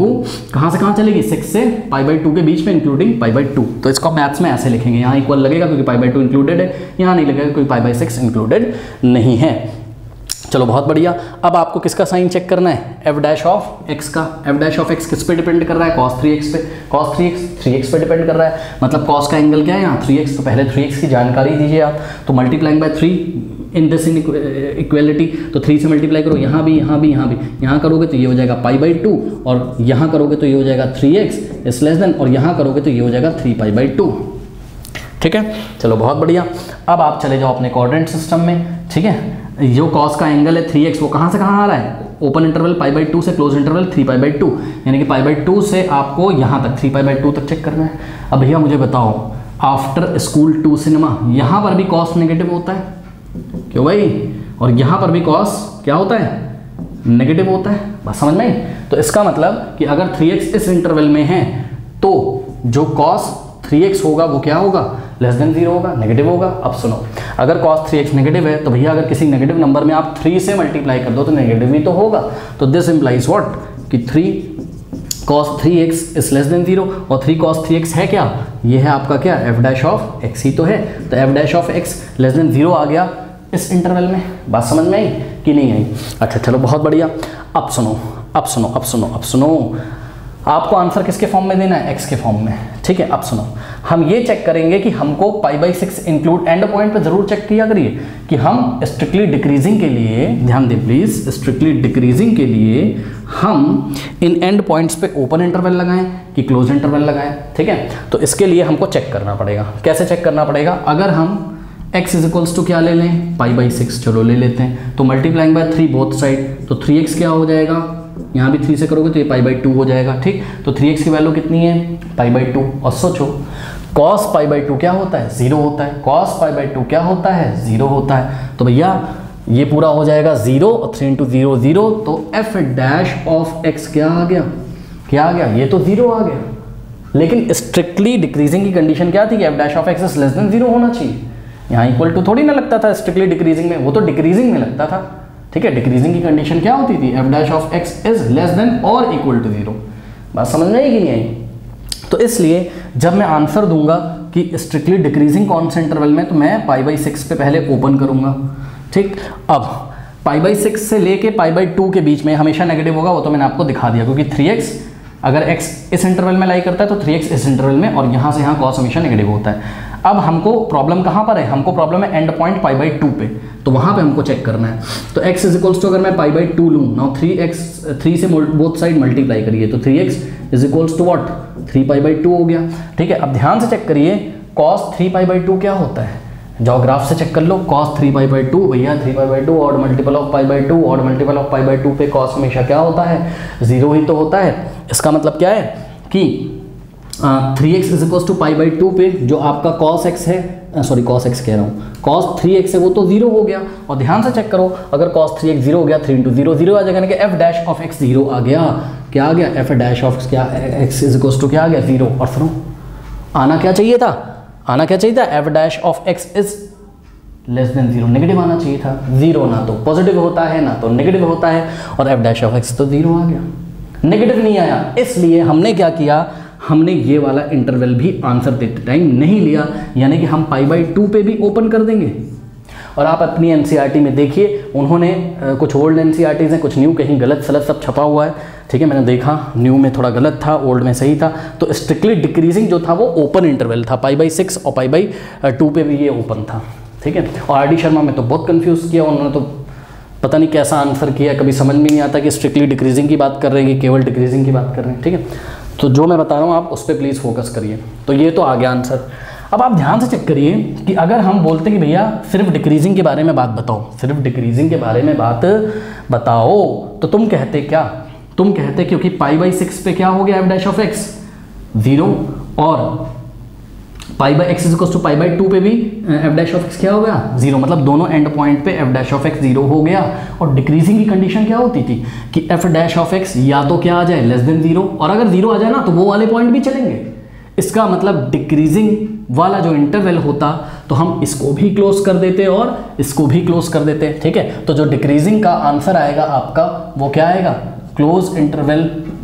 कहाँ से कहाँ चलेगी? सिक्स से पाई बाई टू के बीच में इंक्लूडिंग पाई बाई टू तो इसको मैथ्स में ऐसे लिखेंगे। यहाँ इक्वल लगेगा क्योंकि पाई बाई टू इंक्लूडेड है। यहाँ नहीं लगेगा क्योंकि पाई बाई सिक्स इंक्लूडेड नहीं है। चलो, बहुत बढ़िया। अब आपको किसका साइन चेक करना है? एफ़ डैश ऑफ़ एक्स का। एफ़ डैश ऑफ़ एक्स किस पे डिपेंड कर रहा है? कॉस थ्री एक्स पे। Cos three x three x पे डिपेंड कर रहा है। मतलब कॉस का एंगल क्या है यहाँ? थ्री एक्स तो पहले थ्री एक्स की जानकारी दीजिए आप। तो multiplying by three in this inequality तो थ्री से मल्टीप्लाई करो। यहाँ भी यहाँ भी यहाँ भी। यहाँ करोगे तो ये हो जाएगा पाई बाई टू और यहाँ करोगे तो ये हो जाएगा three x is less than और यहाँ करोगे तो ये हो जाएगा थ्री पाई बाई टू ठीक है? चलो, बहुत बढ़िया। अब आप चले जाओ अपने कोऑर्डिनेट सिस्टम में। ठीक है? जो कॉस का एंगल है थ्री एक्स वो कहाँ से कहाँ आ रहा है? Open interval pi by two से close interval three pi by two यानी कि पाई बाई टू से आपको यहाँ तक थ्री पाई बाई टू तक चेक करना है। अब भैया मुझे बताओ आफ्टर स्कूल टू सिनेमा यहाँ पर भी कॉस नेगेटिव होता है? क्यों भाई? और यहाँ पर भी कॉस क्या होता है? नेगेटिव होता है। बस समझ में तो इसका मतलब कि अगर थ्री एक्स इस इंटरवल में है तो जो कॉस थ्री एक्स होगा, वो क्या होगा? लेस देन ज़ीरो होगा नेगेटिव होगा। अब सुनो, अगर कॉस थ्री एक्स नेगेटिव है तो भैया अगर किसी नेगेटिव नंबर में आप थ्री से मल्टीप्लाई कर दो तो नेगेटिव ही तो होगा। तो दिस इम्प्लाइज वॉट कि three cos three x is less than zero और थ्री कॉस थ्री एक्स है क्या? ये है आपका क्या? एफ़ डैश ऑफ़ एक्स ही तो है। तो f dash of x less than zero आ गया इस इंटरवल में। बात समझ में आई कि नहीं आई? अच्छा चलो, बहुत बढ़िया। अब सुनो अब सुनो अब सुनो अब सुनो। आपको आंसर किसके फॉर्म में देना है? एक्स के फॉर्म में। ठीक है, अब सुनो। हम ये चेक करेंगे कि हमको pi by six include end point पे ज़रूर चेक किया करिए कि हम स्ट्रिक्टली डिक्रीजिंग के लिए, ध्यान दें प्लीज़ स्ट्रिक्टली डिक्रीजिंग के लिए हम इन एंड पॉइंट्स पे ओपन इंटरवल लगाएँ कि क्लोज इंटरवल लगाएँ। ठीक है? तो इसके लिए हमको चेक करना पड़ेगा। कैसे चेक करना पड़ेगा? अगर हम x इज़ इक्वल्स टू क्या ले लें? पाई बाई सिक्स चलो ले लेते हैं। तो multiplying by three both side तो थ्री एक्स क्या हो जाएगा? यहाँ भी थ्री से करोगे तो ये पाई बाई टू हो जाएगा, ठीक? तो थ्री एक्स की वैल्यू कितनी है? पाई बाई टू और सोचो कॉस पाई बाई टू क्या होता है? ज़ीरो होता है। कॉस पाई बाई टू क्या होता है? ज़ीरो होता है। तो भैया, ये पूरा हो जाएगा ज़ीरो और थ्री इंटू ज़ीरो ज़ीरो तो एफ़ डैश ऑफ़ एक्स क्या आ गया? क्या आ गया? ये तो ज़ीरो आ गया। लेकिन स्ट्रिक्टली डिक्रीजिंग की कंडीशन क्या थी कि f dash of x is less than zero होना चाहिए। यहाँ इक्वल टू थोड़ी ना लगता था स्ट्रिक्टली डिक्रीजिंग में, वो तो डिक्रीजिंग में लगता था। ठीक है डिक्रीजिंग की कंडीशन क्या होती थी? F dash of x is less than और इक्वल टू ज़ीरो बात समझ में आई कि नहीं आई? तो इसलिए जब मैं आंसर दूँगा कि स्ट्रिक्टली डिक्रीजिंग कौन से इंटरवल में तो मैं पाई बाई सिक्स पे पहले ओपन करूँगा। ठीक? अब पाई बाई सिक्स से लेके पाई बाई टू के बीच में हमेशा नेगेटिव होगा, वो तो मैंने आपको दिखा दिया, क्योंकि थ्री एक्स अगर x इस इंटरवल में लाई करता है तो 3x इस इंटरवल में, और यहाँ से यहाँ कॉस हमेशा नेगेटिव होता है। अब हमको प्रॉब्लम कहाँ पर है? हमको प्रॉब्लम है end point pi by two पे। तो वहाँ पे हमको चेक करना है। तो x इज़ इक्वल्स टू अगर मैं पाई बाई टू लूँ नाउ थ्री एक्स थ्री से बोथ साइड मल्टीप्लाई करिए तो three x is equals to what three pi by two हो गया। ठीक है, अब ध्यान से चेक करिए cos three pi by two क्या होता है? जाओ ग्राफ से चेक कर लो cos three pi by two भैया थ्री पाई बाई टू और multiple of pi by two और multiple of pi by two पे कॉस हमेशा क्या होता है? ज़ीरो ही तो होता है। इसका मतलब क्या है? कि three x is equal to pi by two पे, जो आपका कॉस एक्स है सॉरी कॉस एक्स कह रहा हूँ। कॉस थ्री एक्स है, वो तो ज़ीरो हो गया। और ध्यान से चेक करो, अगर कॉस थ्री एक्स ज़ीरो हो गया थ्री इंटू ज़ीरो ज़ीरो आ जाएगा, यानी कि f dash of x zero आ गया। क्या आ गया? एफ़ डैश ऑफ़ क्या एक्स इज़ इक्वल टू क्या आ गया? ज़ीरो और फिर आना क्या चाहिए था? आना क्या चाहिए था? F dash of x is less than zero negative आना चाहिए था। ज़ीरो ना तो पॉजिटिव होता है, ना तो नेगेटिव होता है। और एफ़ डैश ऑफ़ एक्स तो ज़ीरो आ गया। नेगेटिव नहीं आया। इसलिए हमने क्या किया? हमने ये वाला इंटरवल भी आंसर देते टाइम नहीं लिया, यानी कि हम पाई बाई टू पे भी ओपन कर देंगे। और आप अपनी एन e में देखिए, उन्होंने कुछ ओल्ड एन हैं, कुछ न्यू कहीं गलत सलत सब छपा हुआ है। ठीक है, मैंने देखा न्यू में थोड़ा गलत था ओल्ड में सही था। तो स्ट्रिक्टली डिक्रीजिंग जो था वो ओपन इंटरवल था पाई बाई सिक्स और पाई बाई टू पे भी ये ओपन था। ठीक है? और आर डी शर्मा में तो बहुत कन्फ्यूज़ किया, उन्होंने तो पता नहीं कैसा आंसर किया, कभी समझ में नहीं आता कि स्ट्रिक्टली डिक्रीजिंग की बात कर रहे हैं कि केवल डिक्रीजिंग की बात कर रहे हैं। ठीक है? तो जो मैं बता रहा हूँ, आप उस पर प्लीज़ फोकस करिए। तो ये तो आ गया आंसर अब आप ध्यान से चेक करिए कि अगर हम बोलते हैं कि भैया, सिर्फ़ डिक्रीजिंग के बारे में बात बताओ, सिर्फ़ डिक्रीजिंग के बारे में बात बताओ तो तुम कहते क्या? तुम कहते क्योंकि पाई बाई सिक्स पे क्या हो गया f dash of x zero और pi by x is two pi by two पे भी एफ़ डैश ऑफ़ एक्स क्या हो गया? ज़ीरो मतलब दोनों एंड पॉइंट पे f dash of x zero हो गया। और डिक्रीजिंग की कंडीशन क्या होती थी? कि एफ़ डैश ऑफ़ एक्स या तो क्या आ जाए? लेस देन ज़ीरो और अगर ज़ीरो आ जाए ना तो वो वाले पॉइंट भी चलेंगे। इसका मतलब डिक्रीजिंग वाला जो इंटरवल होता तो हम इसको भी क्लोज कर देते और इसको भी क्लोज कर देते। ठीक है? तो जो डिक्रीजिंग का आंसर आएगा आपका, वो क्या आएगा? Close interval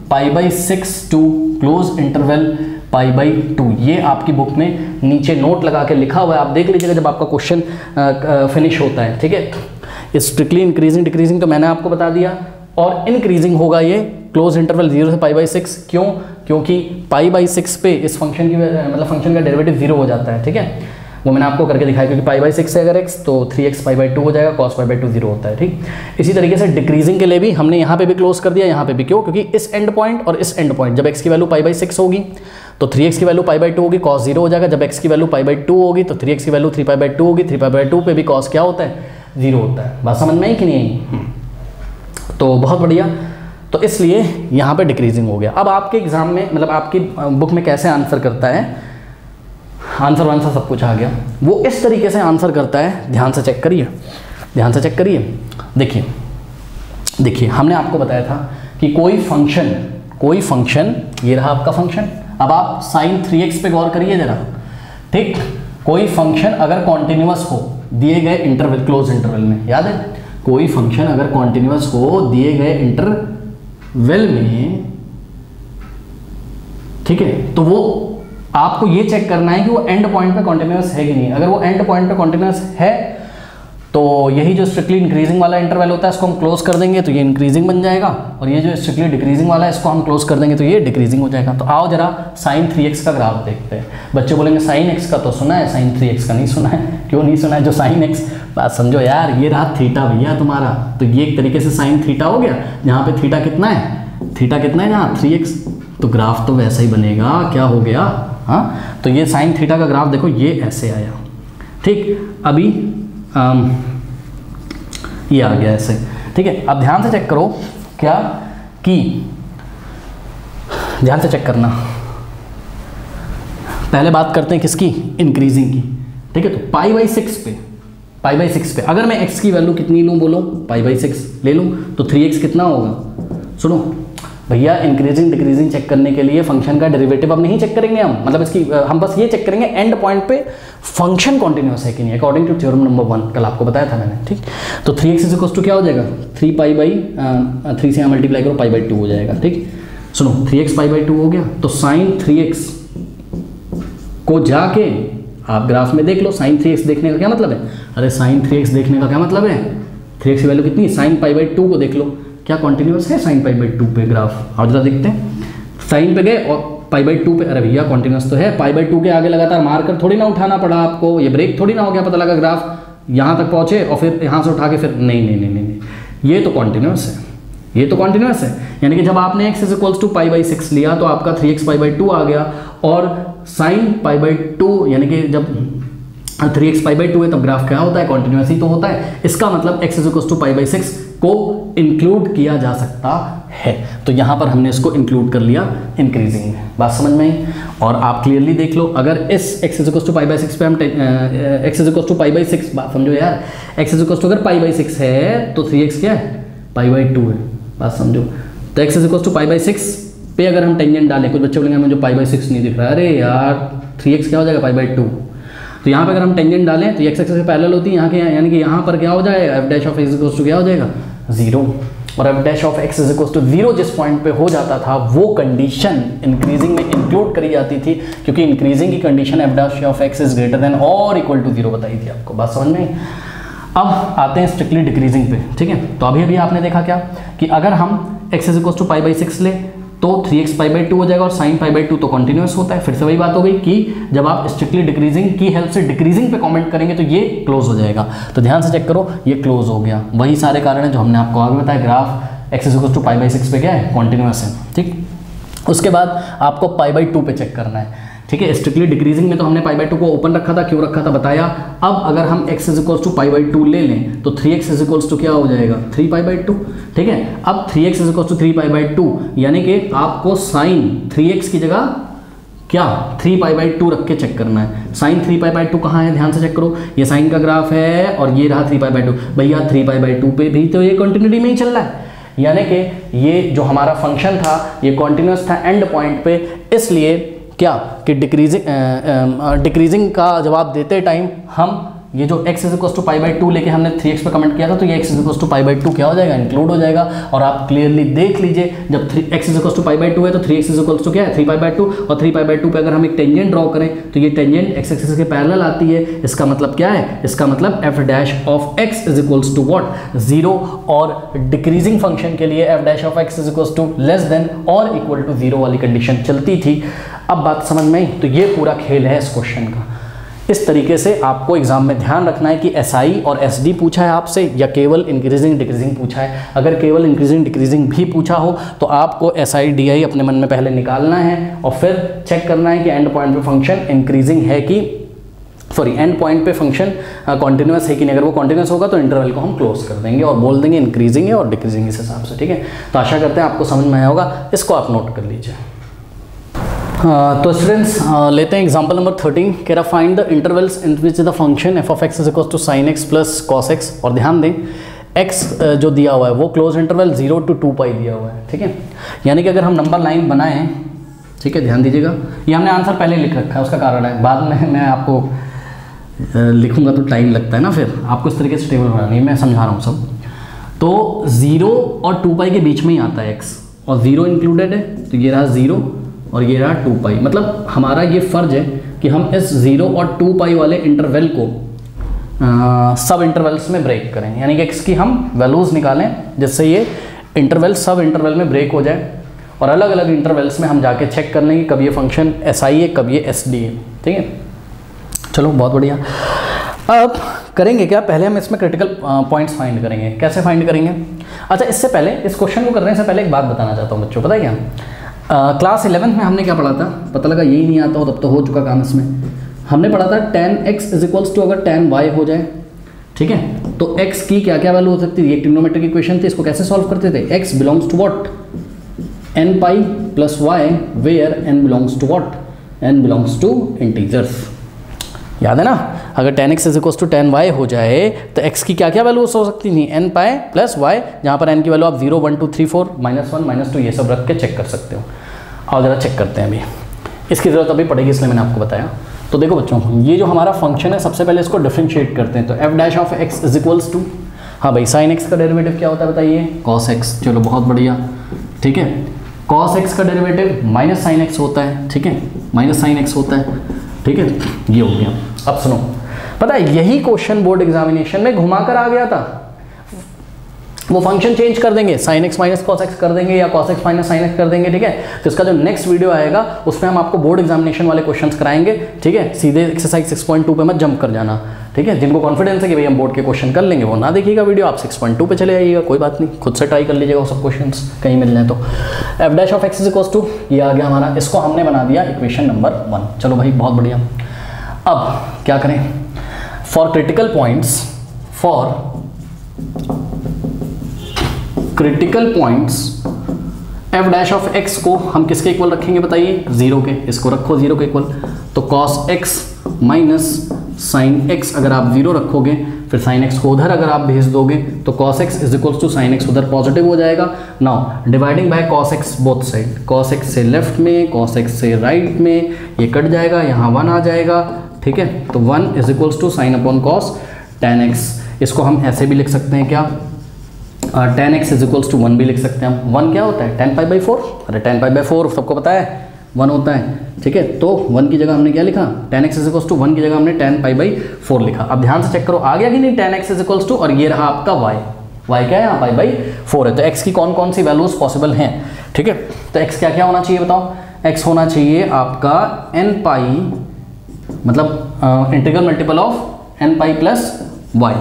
pi by six to close interval pi by two. ये आपकी बुक में नीचे नोट लगा के लिखा हुआ है। आप देख लीजिएगा जब आपका क्वेश्चन फिनिश होता है, ठीक है? स्ट्रिक्टली इंक्रीजिंग डिक्रीजिंग तो मैंने आपको बता दिया। और इंक्रीजिंग होगा ये क्लोज इंटरवल ज़ीरो से पाई बाई सिक्स क्यों? क्योंकि पाई बाई सिक्स पे इस फ़ंक्शन की मतलब फ़ंक्शन का डेरिवेटिव ज़ीरो हो जाता है, ठीक है? वो मैंने आपको करके दिखाया क्योंकि पाई बाई सिक्स है अगर एक्स तो three x pi by two हो जाएगा cos pi by two zero होता है ठीक? इसी तरीके से डिक्रीजिंग के लिए भी हमने यहाँ पे भी क्लोज कर दिया यहाँ पे भी क्यों? क्योंकि इस एंड पॉइंट और इस एंड पॉइंट जब एक्स की वैल्यू पाई बाई सिक्स होगी तो थ्री एक्स की वैल्यू पाई बाई टू होगी कॉस ज़ीरो हो जाएगा जब एक्स की वैल्यू पाई बाई टू होगी तो थ्री एक्स की value three pi by two होगी थ्री पाई बाई टू पे भी कॉस क्या होता है? ज़ीरो होता है। बात समझ में आई कि नहीं हम्म। तो बहुत बढ़िया। तो इसलिए यहाँ पे डिक्रीजिंग हो गया। अब आपके एग्ज़ाम में मतलब आपकी बुक में कैसे आंसर करता है? आंसर वांसर सब कुछ आ गया। वो इस तरीके से आंसर करता है, ध्यान से चेक करिए, ध्यान से चेक करिए। देखिए देखिए, हमने आपको बताया था कि कोई फ़ंक्शन कोई फ़ंक्शन ये रहा आपका फ़ंक्शन अब आप साइन थ्री एक्स पे गौर करिए जरा। ठीक, कोई फ़ंक्शन अगर कॉन्टिन्यूस हो, दिए गए इंटरवल क्लोज इंटरवल में, याद है? कोई फ़ंक्शन अगर कॉन्टिन्यूस हो, दिए गए इंटरवल में, ठीक है तो वो आपको ये चेक करना है कि वो एंड पॉइंट पे कॉन्टिन्यूस है कि नहीं। अगर वो एंड पॉइंट पे कॉन्टिन्यूस है तो यही जो स्ट्रिक्टली इंक्रीजिंग वाला इंटरवल होता है, इसको हम क्लोज कर देंगे तो ये इंक्रीजिंग बन जाएगा। और ये जो स्ट्रिक्टली डिक्रीजिंग वाला है, इसको हम क्लोज कर देंगे तो ये डिक्रीजिंग हो जाएगा। तो आओ जरा साइन थ्री एक्स का ग्राफ देखते हैं। बच्चे बोलेंगे साइन एक्स का तो सुना है साइन थ्री एक्स का नहीं सुना है। क्यों नहीं सुना है जो साइन एक्स बात समझो यार, ये रहा थीटा भैया तुम्हारा। तो ये एक तरीके से साइन थीटा हो गया यहाँ पे थीटा कितना है? थीटा कितना है यहाँ थ्री एक्स तो ग्राफ तो वैसा ही बनेगा, क्या हो गया? हाँ? तो ये साइन थीटा का ग्राफ देखो ये ऐसे आया। ठीक? अभी आम, ये आ गया ऐसे। ठीक है? अब ध्यान से चेक करो क्या? कि ध्यान से चेक करना। पहले बात करते हैं किसकी? इंक्रीजिंग की। ठीक है? तो पाई बाई सिक्स पे पाई बाई सिक्स पे। अगर मैं एक्स की वैल्यू कितनी लूँ बोलो? पाई बाई सिक्स ले लूँ। तो थ्री एक्स कितना होगा? सुनो। भैया इंक्रीजिंग डिक्रीजिंग चेक करने के लिए फ़ंक्शन का डेरिवेटिव अब नहीं चेक करेंगे हम। मतलब इसकी हम बस ये चेक करेंगे एंड पॉइंट पे फ़ंक्शन कॉन्टिन्यूस है कि नहीं according to theorem number one कल आपको बताया था मैंने, ठीक? तो थ्री एक्स इज़ टू क्या हो जाएगा? थ्री पाई बाई थ्री से यहाँ मल्टीप्लाई करो पाई बाई टू हो जाएगा, ठीक? सुनो three x pi by two हो गया तो साइन थ्री एक्स को जाके आप ग्राफ में देख लो साइन थ्री एक्स देखने का क्या मतलब है? अरे साइन थ्री एक्स देखने का क्या मतलब है? थ्री एक्स की वैल्यू कितनी साइन पाई बाई टू को देख लो। क्या कॉन्टिन्यूस है? साइन पाई बाई टू पे ग्राफ आप जरा देखते हैं। साइन पे गए और पाई बाई टू पे अरे भैया कॉन्टिन्यूस तो है। पाई बाई टू के आगे लगातार मारकर थोड़ी ना उठाना पड़ा आपको। ये ब्रेक थोड़ी ना हो गया, पता लगा ग्राफ यहाँ तक पहुँचे और फिर यहाँ से उठा के फिर नहीं नहीं नहीं नहीं ये तो कॉन्टिन्यूस है। ये तो कॉन्टिन्यूस है। यानी कि जब आपने x is equals to pi by six लिया तो आपका three x pi by two आ गया। और साइन पाई बाई टू यानी कि जब three x pi by two है, तब ग्राफ क्या होता है? कॉन्टिन्यूस ही तो होता है। इसका मतलब x is equals to pi by six को इंक्लूड किया जा सकता है। तो यहाँ पर हमने इसको इंक्लूड कर लिया इंक्रीजिंग में बात समझ में आई? और आप क्लियरली देख लो, अगर इस x is to pi by six पे हम x is to pi by six बात समझो यार। एक्स इज़ टू अगर पाई बाई सिक्स है तो थ्री एक्स क्या है? पाई बाई टू है। बात समझो। तो x is to pi by six पे अगर हम टेंजेंट डालें, कुछ बच्चे बोलेंगे मुझे पाई बाई सिक्स नहीं दिख रहा अरे यार थ्री एक्स क्या हो जाएगा? पाई बाई टू तो यहाँ पे अगर हम टेंजेंट डालें तो एक्स एक्स से पैरेलल होती है, यहाँ के, यानी कि यहाँ पर क्या हो जाएगा f dash of x equals to क्या हो जाएगा? ज़ीरो और f dash of x is equals to zero जिस पॉइंट पे हो जाता था, वो कंडीशन इंक्रीजिंग में इंक्लूड करी जाती थी, क्योंकि इंक्रीजिंग की condition f dash of x is greater than और इक्वल टू ज़ीरो बताई थी आपको। बात समझ में अब आते हैं स्ट्रिक्टली डिक्रीजिंग पे, ठीक है? तो अभी अभी आपने देखा क्या? कि अगर हम x is equals to pi by six ले तो three x five by two हो जाएगा और साइन पाई बाई टू तो कंटिन्यूस होता है। फिर से वही बात हो गई कि जब आप स्ट्रिक्टली डिक्रीजिंग की हेल्प से डिक्रीजिंग पे कमेंट करेंगे तो ये क्लोज हो जाएगा। तो ध्यान से चेक करो, ये क्लोज हो गया। वही सारे कारण है जो हमने आपको आगे बताया। Graph x is to pi by six पे क्या है कॉन्टिन्यूस है। ठीक? उसके बाद आपको पाई बाई टू पे चेक करना है। ठीक है स्ट्रिक्टली डिक्रीजिंग में तो हमने पाई बाई टू को ओपन रखा था, क्यों रखा था बताया। अब अगर हम x is equals to pi by two ले लें तो three x is equals to क्या हो जाएगा? थ्री पाई बाई टू ठीक है? अब three x is equals to three pi by two यानी कि आपको साइन थ्री एक्स की जगह क्या? थ्री पाई बाई टू रख के चेक करना है। Sine three pi by two कहाँ है? ध्यान से चेक करो। ये साइन का ग्राफ है और ये रहा थ्री पाई बाई टू भैया थ्री पाई बाई टू पे भी तो ये कंटिन्यूटी में ही चल रहा है। यानी कि ये जो हमारा फ़ंक्शन था, ये कॉन्टिन्यूस था एंड पॉइंट पे, इसलिए क्या? कि डिक्रीजिंग डिक्रीजिंग का जवाब देते टाइम हम ये जो x is equals to pi by two लेके हमने थ्री एक्स पे कमेंट किया था तो ये x is equals to pi by two क्या हो जाएगा? इंक्लूड हो जाएगा। और आप क्लियरली देख लीजिए, जब three x is equals to pi by two है तो three x is equals to क्या है? थ्री पाई बाई टू और थ्री पाई बाई टू पे अगर हम एक टेंजेंट ड्रॉ करें तो ये टेंजेंट एक्स एक्सिस के पैरेलल आती है। इसका मतलब क्या है? इसका मतलब f dash of x is equals to what zero और डिक्रीजिंग फ़ंक्शन के लिए f dash of x is equals to less than और इक्वल टू ज़ीरो वाली कंडीशन चलती थी। अब बात समझ में आई? तो ये पूरा खेल है इस क्वेश्चन का। इस तरीके से आपको एग्ज़ाम में ध्यान रखना है कि एस आई और एस डी पूछा है आपसे या केवल इंक्रीजिंग डिक्रीजिंग पूछा है। अगर केवल इंक्रीजिंग डिक्रीजिंग भी पूछा हो तो आपको एस आई अपने मन में पहले निकालना है और फिर चेक करना है कि एंड पॉइंट पे फ़ंक्शन इंक्रीजिंग है कि सॉरी एंड पॉइंट पे फ़ंक्शन कॉन्टिन्यूस है कि नहीं। अगर वो कॉन्टिन्यूस होगा तो इंटरवल को हम क्लोज कर देंगे और बोल देंगे इंक्रीजिंग है और डिक्रीजिंग इस हिसाब से, ठीक है? तो आशा करते हैं आपको समझ में आया होगा। इसको आप नोट कर लीजिए। तो स्टूडेंट्स लेते हैं एग्जांपल नंबर थर्टीन कह रहा find the intervals in which the function f of x is equal to sine x plus cos x और ध्यान दें एक्स जो दिया हुआ है, वो close interval zero to two pi दिया हुआ है, ठीक है? यानी कि अगर हम नंबर लाइन बनाएँ, ठीक है, ध्यान दीजिएगा। ये हमने आंसर पहले लिख रखा है, उसका कारण है। बाद में मैं आपको लिखूँगा तो टाइम लगता है ना फिर। आपको इस तरीके से टेबल बनानी है मैं समझा रहा हूँ सब। तो ज़ीरो और टू पाई के बीच में ही आता है एक्स और ज़ीरो इंक्लूडेड है तो ये रहा ज़ीरो और ये रहा टू पाई मतलब हमारा ये फ़र्ज़ है कि हम इस ज़ीरो और टू पाई वाले इंटरवल को आ, सब इंटरवल्स में ब्रेक करें. यानी कि इसकी हम वैल्यूज़ निकालें जिससे ये इंटरवल सब इंटरवल में ब्रेक हो जाए और अलग अलग इंटरवल्स में हम जाके चेक कर लेंगे कब ये फ़ंक्शन एस आई है कब ये एस डी है. ठीक है? चलो बहुत बढ़िया. अब करेंगे क्या? पहले हम इसमें क्रिटिकल पॉइंट्स फाइंड करेंगे. कैसे फाइंड करेंगे? अच्छा इससे पहले इस क्वेश्चन को करने से पहले एक बात बताना चाहता हूँ बच्चों पता है क्या? क्लास इलेवंथ में हमने क्या पढ़ा था? पता लगा यही नहीं आता हो तब तो हो चुका काम इसमें। हमने पढ़ा था tan x is equals to अगर टेन वाई हो जाए, ठीक है? तो x की क्या क्या वैल्यू हो सकती है ये ट्रिग्नोमेट्रिक इक्वेशन थी, इसको कैसे सॉल्व करते थे? x belongs to what n pi plus y where n belongs to what n belongs to integers याद है ना? अगर tan x is equal to tan y हो जाए तो एक्स की क्या क्या वैल्यू हो सकती थी? एन पाए प्लस वाई जहाँ पर एन की वैल्यू आप zero one two three four minus one minus two ये सब रख के चेक कर सकते हो। और ज़रा चेक करते हैं अभी। इसकी ज़रूरत अभी पड़ेगी, इसलिए मैंने आपको बताया। तो देखो बच्चों, ये जो हमारा फ़ंक्शन है, सबसे पहले इसको डिफ्रेंशिएट करते हैं। तो f dash of x is equals to हाँ भाई साइन एक्स का डेरिवेटिव क्या होता है बताइए? कॉस एक्स चलो बहुत बढ़िया। ठीक है? कॉस एक्स का डेरिवेटिव माइनस साइन एक्स होता है। ठीक है? माइनस साइन एक्स होता है। ठीक है? ये हो गया। अब सुनो। पता है, यही क्वेश्चन बोर्ड एग्जामिनेशन में घुमाकर आ गया था। वो फ़ंक्शन चेंज कर देंगे। Sine x minus cos x कर देंगे या cos x minus sine x कर देंगे, ठीक है? तो इसका जो नेक्स्ट वीडियो आएगा, उसमें हम आपको बोर्ड एग्जामिनेशन वाले क्वेश्चंस कराएँगे, ठीक है? सीधे एक्सरसाइज 6.2 पे मत जंप कर जाना। ठीक है? जिनको कॉन्फिडेंस है कि भाई हम बोर्ड के क्वेश्चन कर लेंगे, वो ना देखिएगा वीडियो आप 6.2 पे चले आइएगा कोई बात नहीं। खुद से ट्राई कर लीजिएगा वो सब क्वेश्चन कहीं मिल जाए तो। F dash of x is to ये आ गया हमारा। इसको हमने बना दिया इक्वेशन नंबर वन चलो भाई, बहुत बढ़िया। अब क्या करें? For critical points for critical points f dash of x को हम किसके इक्वल रखेंगे बताइए? ज़ीरो के। इसको रखो ज़ीरो के इक्वल तो cos x minus sine x अगर आप ज़ीरो रखोगे, फिर साइन एक्स को उधर अगर आप भेज दोगे तो cos x is equals to sine x उधर पॉजिटिव हो जाएगा। Now dividing by cos x both side cos x से लेफ़्ट में कॉस एक्स से राइट में, ये कट जाएगा, यहाँ वन आ जाएगा, ठीक है? तो one is equals to sine upon cos tan x इसको हम ऐसे भी लिख सकते हैं क्या? Tan x is equals to one भी लिख सकते हैं हम। वन क्या होता है? टेन पाई बाई फोर अरे टेन पाई बाई फोर सबको पता है? वन होता है, ठीक है? तो वन की जगह हमने क्या लिखा? Tan x is equals to one की जगह हमने टेन पाई बाई फोर लिखा। अब ध्यान से चेक करो, आ गया कि नहीं? Tan x is equals to और ये रहा आपका वाई वाई क्या है? यहाँ पाई बाई फोर है। तो एक्स की कौन कौन सी वैल्यूज़ पॉसिबल हैं? ठीक है? तो एक्स क्या क्या होना चाहिए बताओ? एक्स होना चाहिए आपका एन पाई मतलब integral multiple of n pi plus y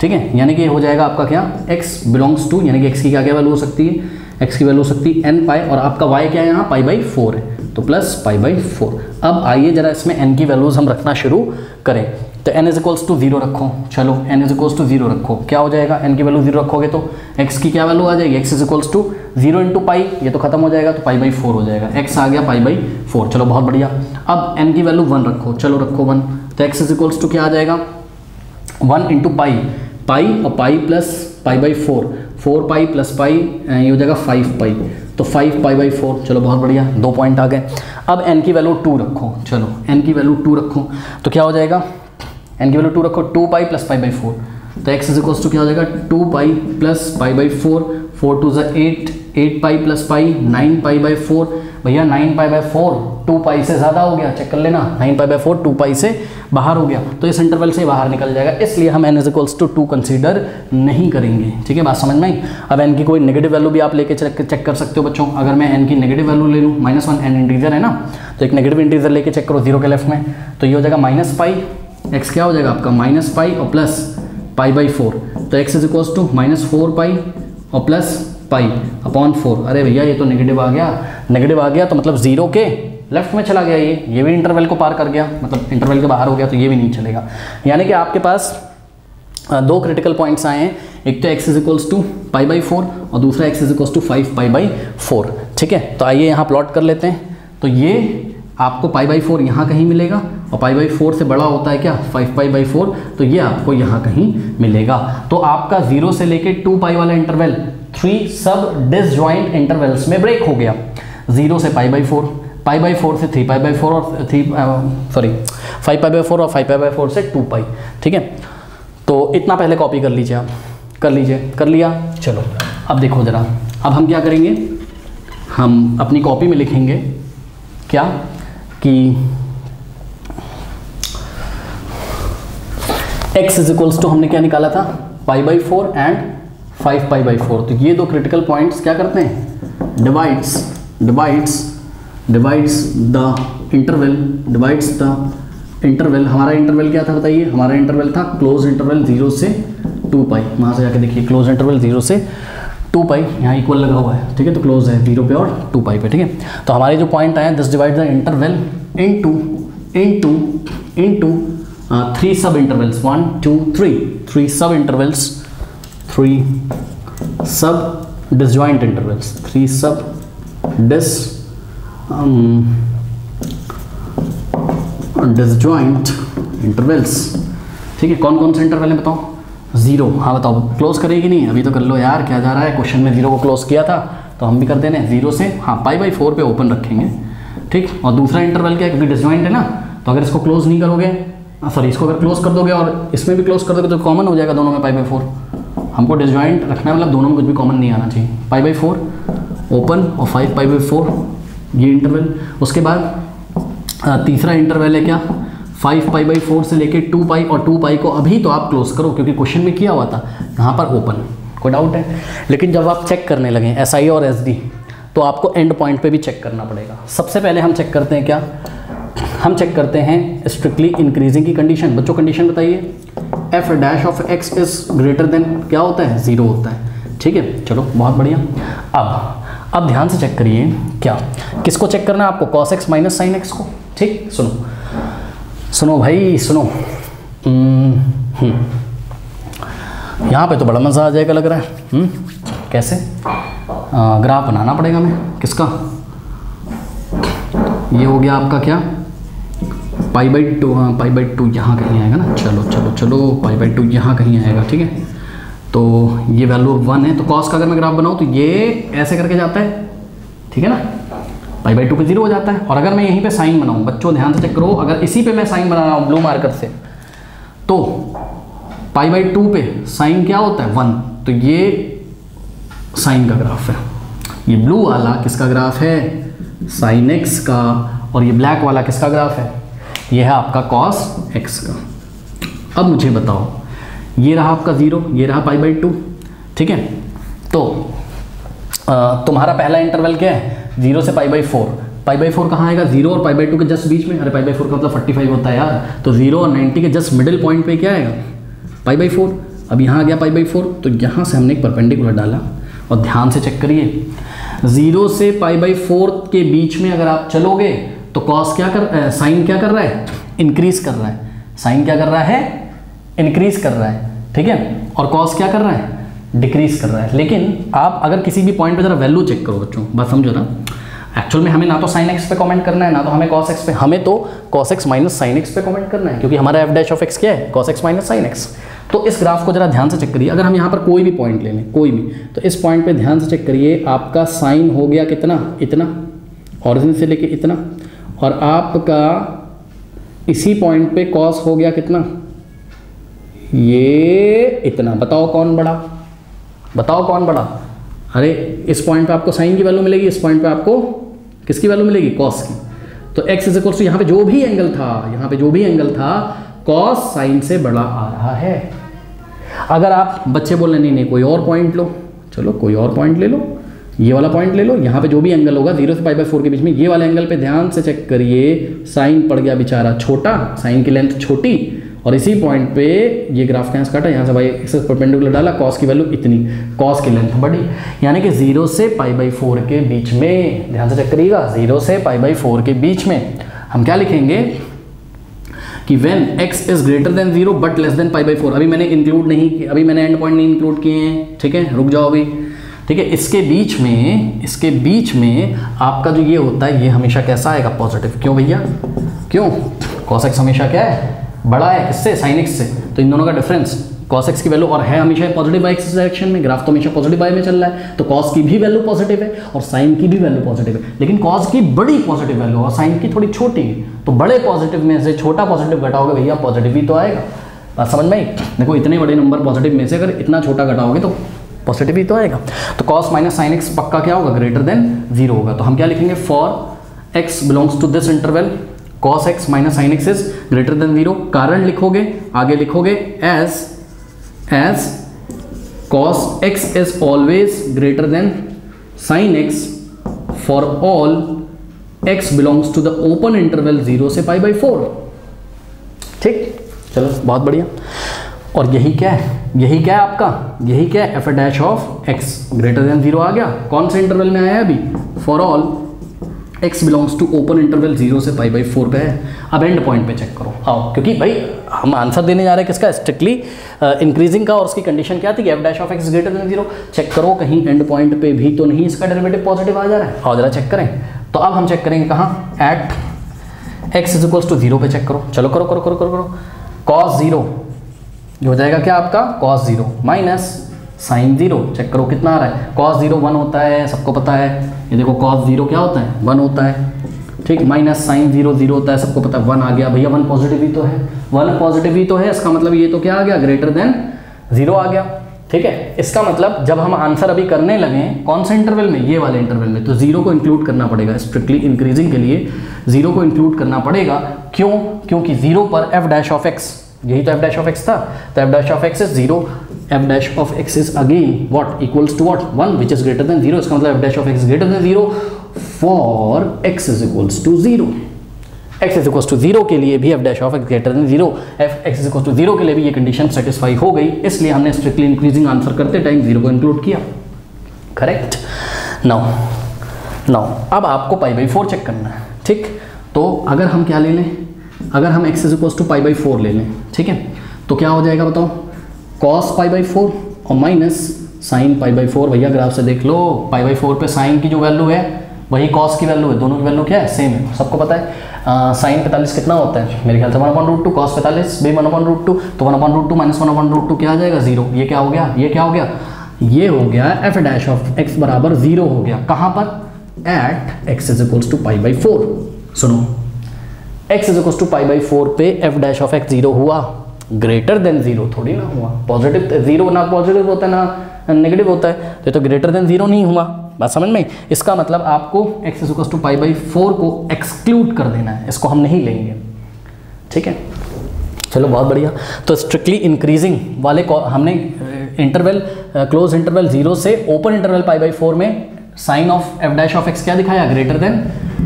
ठीक है? यानी कि हो जाएगा आपका क्या? एक्स बिलोंग्स टू यानी कि एक्स की क्या क्या वैल्यू हो सकती है? एक्स की वैल्यू हो सकती है एन पाई और आपका वाई क्या है यहाँ? पाई बाई फोर है। तो प्लस पाई बाई फोर अब आइए जरा इसमें एन की वैल्यूज़ हम रखना शुरू करें। तो n is equals to zero रखो। चलो, n is equals to zero रखो। क्या हो जाएगा? n की वैल्यू ज़ीरो रखोगे तो x की क्या वैल्यू आ जाएगी? x is equals to zero into pi ये तो खत्म हो जाएगा तो पाई बाई फोर हो जाएगा। एक्स आ गया पाई बाई फोर चलो, बहुत बढ़िया। अब एन की वैल्यू वन रखो। चलो, रखो वन तो एक्स इज़ इक्वल्स टू क्या आ जाएगा? वन इंटू पाई पाई और pi plus pi by four four pi plus pi ये हो जाएगा फाइव पाई। तो फाइव पाई बाई फोर, चलो बहुत बढ़िया, दो पॉइंट आ गए। अब एन की वैल्यू टू रखो, चलो एन की वैल्यू टू रखो। तो क्या हो जाएगा? एन की वैल्यू टू रखो two pi plus pi by four. तो एक्स इज़ इक्वल्स टू क्या हो जाएगा? Two pi plus pi by four. Four two ज़ा eight eight pi plus pi, nine pi by four. भैया, nine pi by four, two pi से ज़्यादा हो गया, चेक कर लेना। Nine pi by four, two pi से बाहर हो गया। तो इस इंटरवल से बाहर निकल जाएगा। इसलिए हम n is equals to two consider नहीं करेंगे। ठीक है, बात समझ में आई? अब एन की कोई नेगेटिव वैल्यू भी आप लेके चेक कर सकते हो बच्चों। अगर मैं एन की नेगेटिव वैल्यू ले लूँ माइनस वन एन इंटीजर है ना? तो एक नेगेटिव इंटीजर लेके चेक करो ज़ीरो के लेफ़्ट में। तो ये हो जाएगा माइनस पाई एक्स क्या हो जाएगा आपका? माइनस पाई और प्लस पाई बाई फोर तो x is equals to minus four pi और प्लस पाई अपॉन फोर अरे भैया, ये तो नेगेटिव आ गया। नेगेटिव आ गया तो मतलब ज़ीरो के लेफ़्ट में चला गया ये। ये भी इंटरवल को पार कर गया। मतलब इंटरवल के बाहर हो गया तो ये भी नहीं चलेगा। यानी कि आपके पास दो क्रिटिकल पॉइंट्स आए हैं। एक तो x is equals to pi by four और दूसरा x is equals to five pi by four ठीक है? तो आइए यहाँ प्लॉट कर लेते हैं। तो ये आपको पाई बाई फोर यहाँ कहीं मिलेगा। और पाई बाई फोर से बड़ा होता है क्या? Five pi by four. तो ये आपको यहाँ कहीं मिलेगा। तो आपका ज़ीरो से लेके टू पाई वाला इंटरवल थ्री सब डिसजॉइंट इंटरवल्स में ब्रेक हो गया। ज़ीरो से pi by four, pi by four से थ्री पाई बाई फोर और three sorry five pi by four और फाइव पाई बाई फोर से टू पाई। ठीक है? तो इतना पहले कॉपी कर लीजिए आप। कर लीजिए। कर लिया? चलो, अब देखो ज़रा। अब हम क्या करेंगे? हम अपनी कॉपी में लिखेंगे क्या? कि x इज़ इक्वल्स टू हमने क्या निकाला था? Pi by four and five pi by four तो ये दो क्रिटिकल पॉइंट्स क्या करते हैं? Divides divides divides the interval divides the interval हमारा इंटरवल क्या था बताइए? हमारा इंटरवल था क्लोज इंटरवल ज़ीरो से टू पाई वहाँ से जाके देखिए क्लोज इंटरवल ज़ीरो से टू पाई यहाँ इक्वल लगा हुआ है, ठीक है? तो क्लोज है ज़ीरो पे और टू पाई पे, ठीक है? तो हमारे जो पॉइंट आए this divide the interval into into into three sub intervals one two three three sub intervals three sub disjoint intervals three sub dis disjoint intervals ठीक है कौन कौन से इंटरवल है बताओ? ज़ीरो हाँ बताओ क्लोज करेगी नहीं? अभी तो कर लो यार, क्या जा रहा है? क्वेश्चन में ज़ीरो को क्लोज किया था तो हम भी कर देने ज़ीरो से। हाँ पाई बाई फोर पे ओपन रखेंगे। ठीक? और दूसरा इंटरवल क्या है? क्योंकि डिसजॉइंट है ना तो अगर इसको क्लोज नहीं करोगे सॉरी इसको अगर क्लोज कर दोगे और इसमें भी क्लोज कर दोगे तो कॉमन हो जाएगा दोनों में पाई बाई फोर हमको डिसजॉइंट रखना है मतलब दोनों में कुछ भी कॉमन नहीं आना चाहिए। पाई बाई फोर ओपन और फाइव पाई बाई फोर ये इंटरवल उसके बाद तीसरा इंटरवल है क्या? फाइव पाई बाई फोर से लेके टू पाई और टू पाई को अभी तो आप क्लोज करो, क्योंकि क्वेश्चन में किया हुआ था। यहाँ पर ओपन कोई डाउट है? लेकिन जब आप चेक करने लगे एस आई और एस डी तो आपको एंड पॉइंट पे भी चेक करना पड़ेगा। सबसे पहले हम चेक करते हैं क्या? हम चेक करते हैं स्ट्रिक्टली इंक्रीजिंग की कंडीशन बच्चों कंडीशन बताइए। F dash of x is greater than क्या होता है? ज़ीरो होता है। ठीक है? चलो बहुत बढ़िया। अब अब ध्यान से चेक करिए क्या। किसको चेक करना है आपको? Cos x minus sine x को। ठीक? सुनो। सुनो भाई सुनो। हम्म, हम्म। यहाँ पे तो बड़ा मज़ा आ जाएगा लग रहा है। हुँ? हम्म, कैसे? ग्राफ बनाना पड़ेगा हमें। किसका? ये हो गया आपका क्या? पाई बाई टू हाँ पाई बाई टू यहाँ कहीं आएगा ना? चलो चलो चलो, पाई बाई टू यहाँ कहीं आएगा, ठीक है? तो ये वैल्यू वन है तो कॉस का अगर मैं ग्राफ बनाऊँ तो ये ऐसे करके जाता है, ठीक है ना? पाई बाई टू पे ज़ीरो हो जाता है, और अगर मैं यहीं पे साइन बनाऊँ, बच्चों, ध्यान से चेक करो, अगर इसी पे मैं साइन बना रहा हूँ ब्लू मार्कर से तो पाई बाई टू पे साइन क्या होता है? वन तो ये साइन का ग्राफ है। ये ब्लू वाला किसका ग्राफ है? साइन एक्स का, और ये ब्लैक वाला किसका ग्राफ है? ये है आपका कॉस एक्स का। अब मुझे बताओ, ये रहा आपका ज़ीरो ये रहा पाई बाई टू ठीक है? तो तुम्हारा पहला इंटरवल क्या है? ज़ीरो से pi by four pi by four कहाँ आएगा? ज़ीरो और पाई बाई टू के जस्ट बीच में। अरे पाई बाई फोर का मतलब फोर्टी फाइव होता है यार। तो ज़ीरो और नाइन्टी के जस्ट मिडिल पॉइंट पे क्या आएगा? पाई बाई फोर अब यहाँ आ गया पाई बाई फोर तो यहाँ से हमने एक परपेंडिकुलर डाला। और ध्यान से चेक करिए। ज़ीरो से पाई बाई फोर के बीच में अगर आप चलोगे तो कॉस क्या कर साइन क्या कर रहा है? इंक्रीज कर रहा है। साइन क्या कर रहा है? इंक्रीज कर रहा है। ठीक है? और कॉस क्या कर रहा है? डिक्रीज कर रहा है। लेकिन आप अगर किसी भी पॉइंट पे जरा वैल्यू चेक करो, बच्चों बात समझो ना। एक्चुअल में हमें ना तो साइन एक्स पे कमेंट करना है, ना तो हमें कॉस एक्स पे, हमें तो cos x minus sine x पे कमेंट करना है, क्योंकि हमारा एफ़ डैश ऑफ़ एक्स क्या है? Cos x minus sine x तो इस ग्राफ को जरा ध्यान से चेक करिए। अगर हम यहाँ पर कोई भी पॉइंट ले लें, कोई भी तो इस पॉइंट पे ध्यान से चेक करिए, आपका साइन हो गया कितना? इतना। ऑरिजिन से लेके इतना। और आपका इसी पॉइंट पे कॉस हो गया कितना? ये इतना। बताओ कौन बड़ा? बताओ कौन बड़ा? अरे, इस पॉइंट पे आपको साइन की वैल्यू मिलेगी, इस पॉइंट पे आपको किसकी वैल्यू मिलेगी? कॉस की। तो एक्स इज़ इक्वल टू यहाँ पे जो भी एंगल था, यहाँ पे जो भी एंगल था कॉस साइन से बड़ा आ रहा है। अगर आप बच्चे बोल रहे नहीं नहीं, कोई और पॉइंट लो। चलो, कोई और पॉइंट ले लो। ये वाला पॉइंट ले लो, यहाँ पे जो भी एंगल होगा ज़ीरो से फाइव बाई फोर के बीच में, ये वाले एंगल पे ध्यान से चेक करिए, साइन पड़ गया बेचारा छोटा, साइन की लेंथ छोटी, और इसी पॉइंट पे ये ग्राफ कहाँ से काटा, यहाँ से भाई एक्सेस परपेंडिकुलर डाला कॉस की वैल्यू इतनी कॉस की लेंथ बढ़ी। यानी कि ज़ीरो से पाई बाई फोर के बीच में, ध्यान से चेक करिएगा ज़ीरो से पाई बाई फोर के बीच में, हम क्या लिखेंगे? कि when x is greater than zero but less than pi by four अभी मैंने इंक्लूड नहीं किया अभी मैंने एंड पॉइंट नहीं इंक्लूड किए हैं, ठीक है, रुक जाओ अभी। ठीक है, इसके बीच में, इसके बीच में आपका जो ये होता है, ये हमेशा कैसा आएगा? पॉजिटिव क्यों भैया? क्यों? कॉसेक्स हमेशा क्या है? बड़ा है किससे? साइनिक्स से। तो इन दोनों का डिफरेंस कॉस एक्स की वैल्यू और है हमेशा पॉजिटिव बाई एक्स डायरेक्शन में। ग्राफ तो हमेशा पॉजिटिव बाई में चल रहा है। तो कॉस की भी वैल्यू पॉजिटिव है और साइन की भी वैल्यू पॉजिटिव है। लेकिन कॉस की बड़ी पॉजिटिव वैल्यू और साइन की थोड़ी छोटी है। तो बड़े पॉजिटिव में से छोटा पॉजिटिव घटाओगे भैया पॉजिटिव ही तो आएगा। समझ में देखो, इतने बड़े नंबर पॉजिटिव में से अगर इतना छोटा घटाओगे तो पॉजिटिव ही तो आएगा। तो कॉस माइनस साइन एक्स पक्का क्या होगा? ग्रेटर देन ज़ीरो होगा। तो हम क्या लिखेंगे? For x belongs to this interval cos x minus sine x is greater than zero कारण लिखोगे? आगे लिखोगे as as cos x is always greater than sine x for all x belongs to the open interval zero से पाई बाई फोर ठीक? चलो, बहुत बढ़िया। और यही क्या है? यही क्या है आपका? यही क्या है? F dash of x greater than zero आ गया। कौन से इंटरवल में आया है अभी? For all x belongs to open interval zero से पाई बाई फोर पे है। अब एंड पॉइंट पे चेक करो। आओ, क्योंकि भाई, हम आंसर देने जा रहे हैं किसका? स्ट्रिक्टली इंक्रीजिंग का और उसकी कंडीशन क्या थी? F dash of x greater than zero check करो, कहीं एंड पॉइंट पे भी तो नहीं इसका डेरिवेटिव पॉजिटिव आ जा रहा है। आओ जरा चेक करें। तो अब हम चेक करेंगे कहाँ? At x is equals to zero पे चेक करो। चलो करो करो करो करो करो। कॉस ज़ीरो हो जाएगा क्या आपका? Cos zero minus sine zero check करो कितना आ रहा है। कॉस ज़ीरो वन होता है, सबको पता है। ये देखो कॉस ज़ीरो क्या होता है? वन होता है। ठीक माइनस साइन ज़ीरो ज़ीरो होता है, सबको पता है। वन आ गया। भैया वन पॉजिटिव ही तो है। वन पॉजिटिव ही तो है। इसका मतलब ये तो क्या आ गया? ग्रेटर देन ज़ीरो आ गया। ठीक है? इसका मतलब जब हम आंसर अभी करने लगे, कौन से इंटरवल में? ये वाले इंटरवल में। तो ज़ीरो को इंक्लूड करना पड़ेगा। स्ट्रिक्टली इंक्रीजिंग के लिए ज़ीरो को इंक्लूड करना पड़ेगा। क्यों? क्योंकि ज़ीरो पर एफ़ डैश ऑफ़ एक्स यही तो एफ़ डैश ऑफ़ एक्स था। तो f dash of x is zero f dash of x is again what equals to what one which is greater than zero इसका मतलब f dash of x greater than zero for x is equals to zero x is equals to zero के लिए भी f dash of x greater than zero f x is equals to zero के लिए भी ये कंडीशन सेटिस्फाई हो गई। इसलिए हमने स्ट्रिक्टली इंक्रीजिंग आंसर करते टाइम ज़ीरो को इंक्लूड किया। करेक्ट नाउ नाउ अब आपको पाई बाई फोर चेक करना है। ठीक? तो अगर हम क्या ले लें? अगर हम x is to pi by four ले लें, ठीक है? तो क्या हो जाएगा बताओ? कॉस पाई बाई फोर और minus sine pi by four भैया ग्राफ से देख लो पाई बाई फोर पे साइन की जो वैल्यू है, वही कॉस की वैल्यू है। दोनों की वैल्यू क्या है? सेम है। सबको पता है? साइन पैंतालीस कितना होता है? मेरे ख्याल से one upon root two cos पैंतालीस be one upon root two तो one upon root two minus one upon root two क्या आ जाएगा? ज़ीरो ये क्या हो गया? ये क्या हो गया? ये हो गया एफ़ डैश ऑफ़ एक्स बराबर ज़ीरो हो गया। कहाँ पर? At x is equals to pi by four सुनो। X is equals to pi by four पे f dash of x zero हुआ। ग्रेटर देन ज़ीरो थोड़ी ना हुआ। पॉजिटिव ज़ीरो ना पॉजिटिव होता है ना नेगेटिव होता है। तो तो ग्रेटर देन ज़ीरो नहीं हुआ। बात समझ में इसका मतलब आपको x is to pi by four को एक्सक्लूड कर देना है। इसको हम नहीं लेंगे। ठीक है? चलो, बहुत बढ़िया। तो स्ट्रिक्टली इंक्रीजिंग वाले हमने इंटरवल क्लोज इंटरवल ज़ीरो से open interval pi by four में sine of f dash of x क्या दिखाया? ग्रेटर देन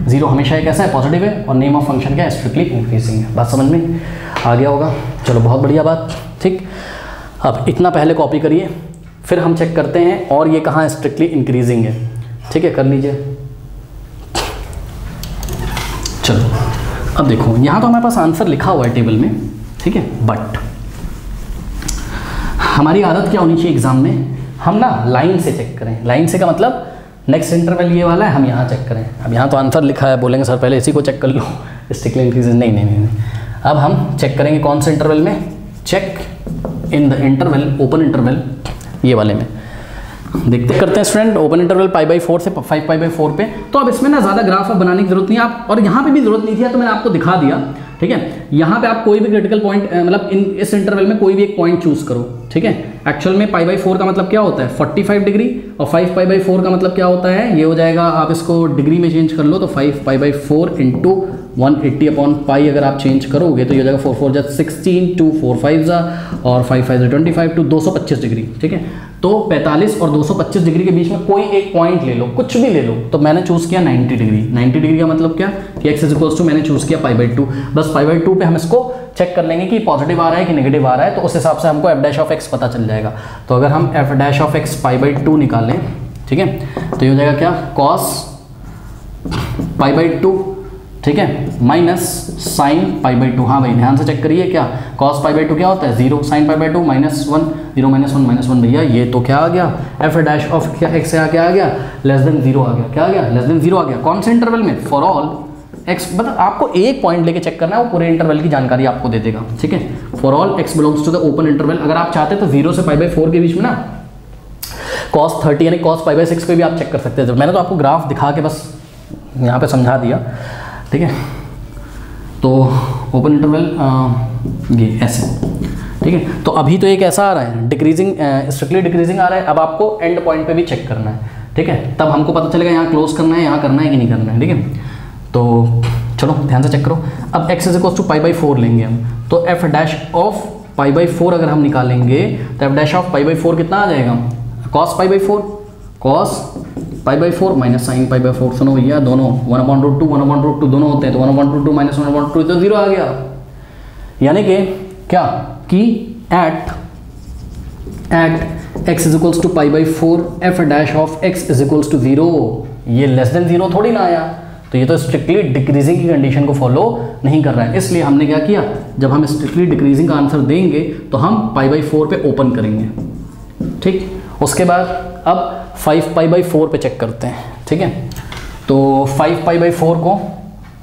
ज़ीरो हमेशा एक ऐसा है पॉजिटिव है और नेम ऑफ़ फ़ंक्शन क्या है? स्ट्रिक्टली इंक्रीजिंग है। बात समझ में? आ गया होगा। चलो, बहुत बढ़िया बात। ठीक? अब इतना पहले कॉपी करिए, फिर हम चेक करते हैं और ये कहाँ स्ट्रिक्टली इंक्रीजिंग है। ठीक है? कर लीजिए। चलो, अब देखो, यहाँ तो हमारे पास आंसर लिखा हुआ है टेबल में। ठीक है? बट हमारी आदत क्या होनी चाहिए एग्ज़ाम में? हम ना लाइन से चेक करें। लाइन से का मतलब नेक्स्ट इंटरवल ये वाला है, हम यहाँ चेक करें। अब यहाँ तो आंसर लिखा है, बोलेंगे, सर, पहले इसी को चेक कर लो। स्ट्रिक्टली इंक्रीज नहीं नहीं नहीं अब हम चेक करेंगे कौन से इंटरवल में? Check in the interval open interval ये वाले में। देखते करते हैं student open interval pi by four से फाइव पाई बाई फोर पे। तो अब इसमें ना ज़्यादा ग्राफ अब बनाने की ज़रूरत नहीं है। आप और यहाँ पे भी ज़रूरत नहीं थी तो मैंने आपको दिखा दिया, ठीक है? यहाँ पे आप कोई भी क्रिटिकल पॉइंट मतलब इन इस इंटरवल में कोई भी एक पॉइंट चूज़ करो, ठीक है? एक्चुअल में पाई बाई फोर का मतलब क्या होता है? 45 डिग्री और फाइव पाई बाई फोर का मतलब क्या होता है? ये हो जाएगा, आप इसको डिग्री में चेंज कर लो तो five pi by four into one eighty upon pi अगर आप चेंज करोगे तो ये हो जाएगा फोर फोर जा सिक्सटीन टू फोर फाइव जा और फाइव फाइव जा ट्वेंटी फाइव टू दो सौ पच्चीस डिग्री ठीक है? तो 45 और 225 डिग्री के बीच में कोई एक पॉइंट ले लो, कुछ भी ले लो तो मैंने चूज़ किया 90 डिग्री 90 डिग्री का मतलब क्या? कि एक्स इज़ इक्वल्स टू मैंने चूज़ किया पाई बाई टू बस पाई बाई टू पे हम इसको चेक कर लेंगे कि पॉजिटिव आ रहा है कि नेगेटिव आ रहा है तो उस हिसाब से हमको एफ़ डैश ऑफ़ एक्स पता चल जाएगा. तो अगर हम f dash of x pi by two निकालें ठीक है? तो ये हो जाएगा क्या? कॉस पाई बाई टू ठीक है? Minus sine pi by two हाँ भाई, ध्यान से चेक करिए क्या? कॉस पाई बाई टू क्या होता है? Zero sine pi by two minus one zero minus one minus one भैया, ये तो क्या आ गया? एफ़ डैश ऑफ़ क्या एक्स से क्या आ गया? लेस देन ज़ीरो आ गया। क्या आ गया? लेस देन ज़ीरो आ गया। कौन से इंटरवल में? फॉर ऑल एक्स मतलब आपको एक पॉइंट लेके चेक करना है, वो पूरे इंटरवल की जानकारी आपको दे देगा। ठीक है? For all x belongs to the open interval अगर आप चाहते तो ज़ीरो से पाई बाई फोर के बीच में ना कॉस थर्टी यानी कॉस पाई बाई सिक्स पे भी आप चेक कर सकते हैं। मैंने तो आपको ग्राफ दिखा के बस यहाँ पे समझा दिया। ठीक है? तो ओपन इंटरवल ये ऐसे। ठीक है? तो अभी तो एक ऐसा आ रहा है डिक्रीजिंग स्ट्रिक्टली डिक्रीजिंग आ रहा है, अब आपको एंड पॉइंट पे भी चेक करना है। ठीक है? तब हमको पता चलेगा यहाँ क्लोज करना है, यहाँ करना है कि नहीं करना है, ठीक है? तो चलो, ध्यान से चेक करो। अब x is equal to pi by four लेंगे हम। तो f dash of pi by four अगर हम निकालेंगे तो f dash of pi by four कितना आ जाएगा? Cos pi by four cos pi by four minus sine pi by four सुनो भैया, दोनों one upon root two one upon root two दोनों होते हैं तो one upon root two minus one upon two zero आ गया। यानी कि क्या? कि at at x is equals to pi by four f dash of x is equals to zero ये लेस देन ज़ीरो थोड़ी ना आया। तो ये तो स्ट्रिक्टली डिक्रीजिंग की कंडीशन को फॉलो नहीं कर रहा है। इसलिए हमने क्या किया? जब हम स्ट्रिक्टली डिक्रीजिंग का आंसर देंगे तो हम पाई बाई फोर पे ओपन करेंगे। ठीक? उसके बाद अब फाइव पाई बाई फोर पे चेक करते हैं ठीक है? तो फाइव पाई बाई फोर को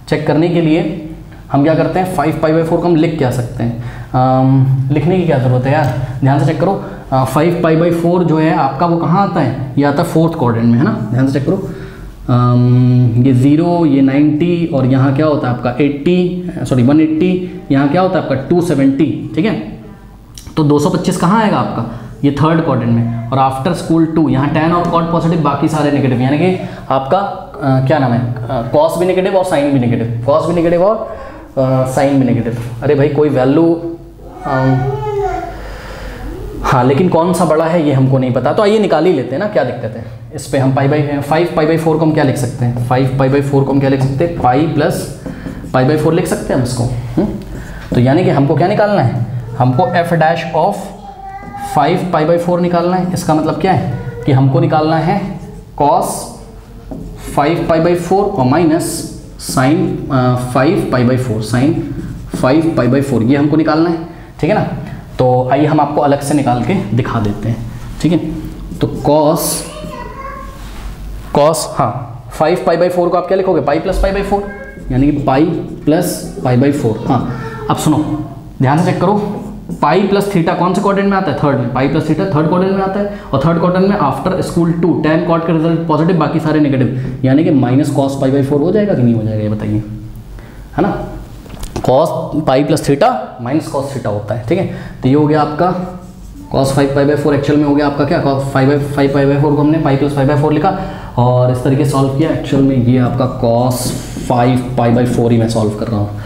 चेक करने के लिए हम क्या करते हैं? फाइव पाई बाई फोर को हम लिख क्या सकते हैं? आम, लिखने की क्या ज़रूरत है यार? ध्यान से चेक करो। फाइव पाई बाई फोर जो है आपका वो कहाँ आता है? ये आता है फोर्थ क्वाड्रेंट में है ना? ध्यान से चेक करो। आम, ये ज़ीरो ये नाइन्टी और यहाँ क्या होता है आपका? एट्टी सॉरी वन एट्टी यहाँ क्या होता है आपका? टू सेवेंटी ठीक है? तो दो सौ पच्चीस कहाँ आएगा आपका? ये थर्ड क्वाड्रेंट में। और आफ्टर स्कूल टू यहाँ टेन और कॉट पॉजिटिव बाकी सारे नेगेटिव यानी कि आपका आ, क्या नाम है? कॉस भी नेगेटिव और साइन भी नेगेटिव कॉस भी नेगेटिव और साइन भी नेगेटिव अरे भाई कोई वैल्यू हाँ लेकिन कौन सा बड़ा है ये हमको नहीं पता। तो आइए निकाल ही लेते हैं ना क्या दिक्कत है? इस पर हम pi by five pi by four को हम क्या लिख सकते हैं? फाइव पाई बाई फोर को हम क्या लिख सकते हैं? Pi plus pi by four लिख सकते हैं हम इसको? हुँ? तो यानी कि हमको क्या निकालना है? हमको f dash of five pi by four निकालना है। इसका मतलब क्या है? कि हमको निकालना है cos five pi by four और minus sine five pi by four sine five pi by four ये हमको निकालना है, ठीक है ना? तो आइए हम आपको अलग से निकाल के दिखा देते हैं, ठीक है? तो कॉस कॉस हाँ फाइव पाई बाई फोर को आप क्या लिखोगे? Pi plus pi by four यानी कि pi plus pi by four हाँ अब सुनो, ध्यान से चेक करो। पाई प्लस थीटा कौन से क्वाड्रेंट में आता है? थर्ड में। Pi plus theta third quadrant में आता है और थर्ड क्वाड्रेंट में after school to tan cot का रिज़ल्ट पॉजिटिव बाकी सारे नेगेटिव यानी कि minus cos pi by four हो जाएगा कि नहीं हो जाएगा, ये बताइए। है ना? Cos pi plus theta minus cos theta होता है, ठीक है? तो ये हो गया आपका cos five pi by four actual में हो गया आपका क्या? Cos five by five pi by four को हमने pi plus five by four लिखा और इस तरीके से सॉल्व किया। एक्चुअल में ये आपका cos five pi by four ही मैं सॉल्व कर रहा हूँ,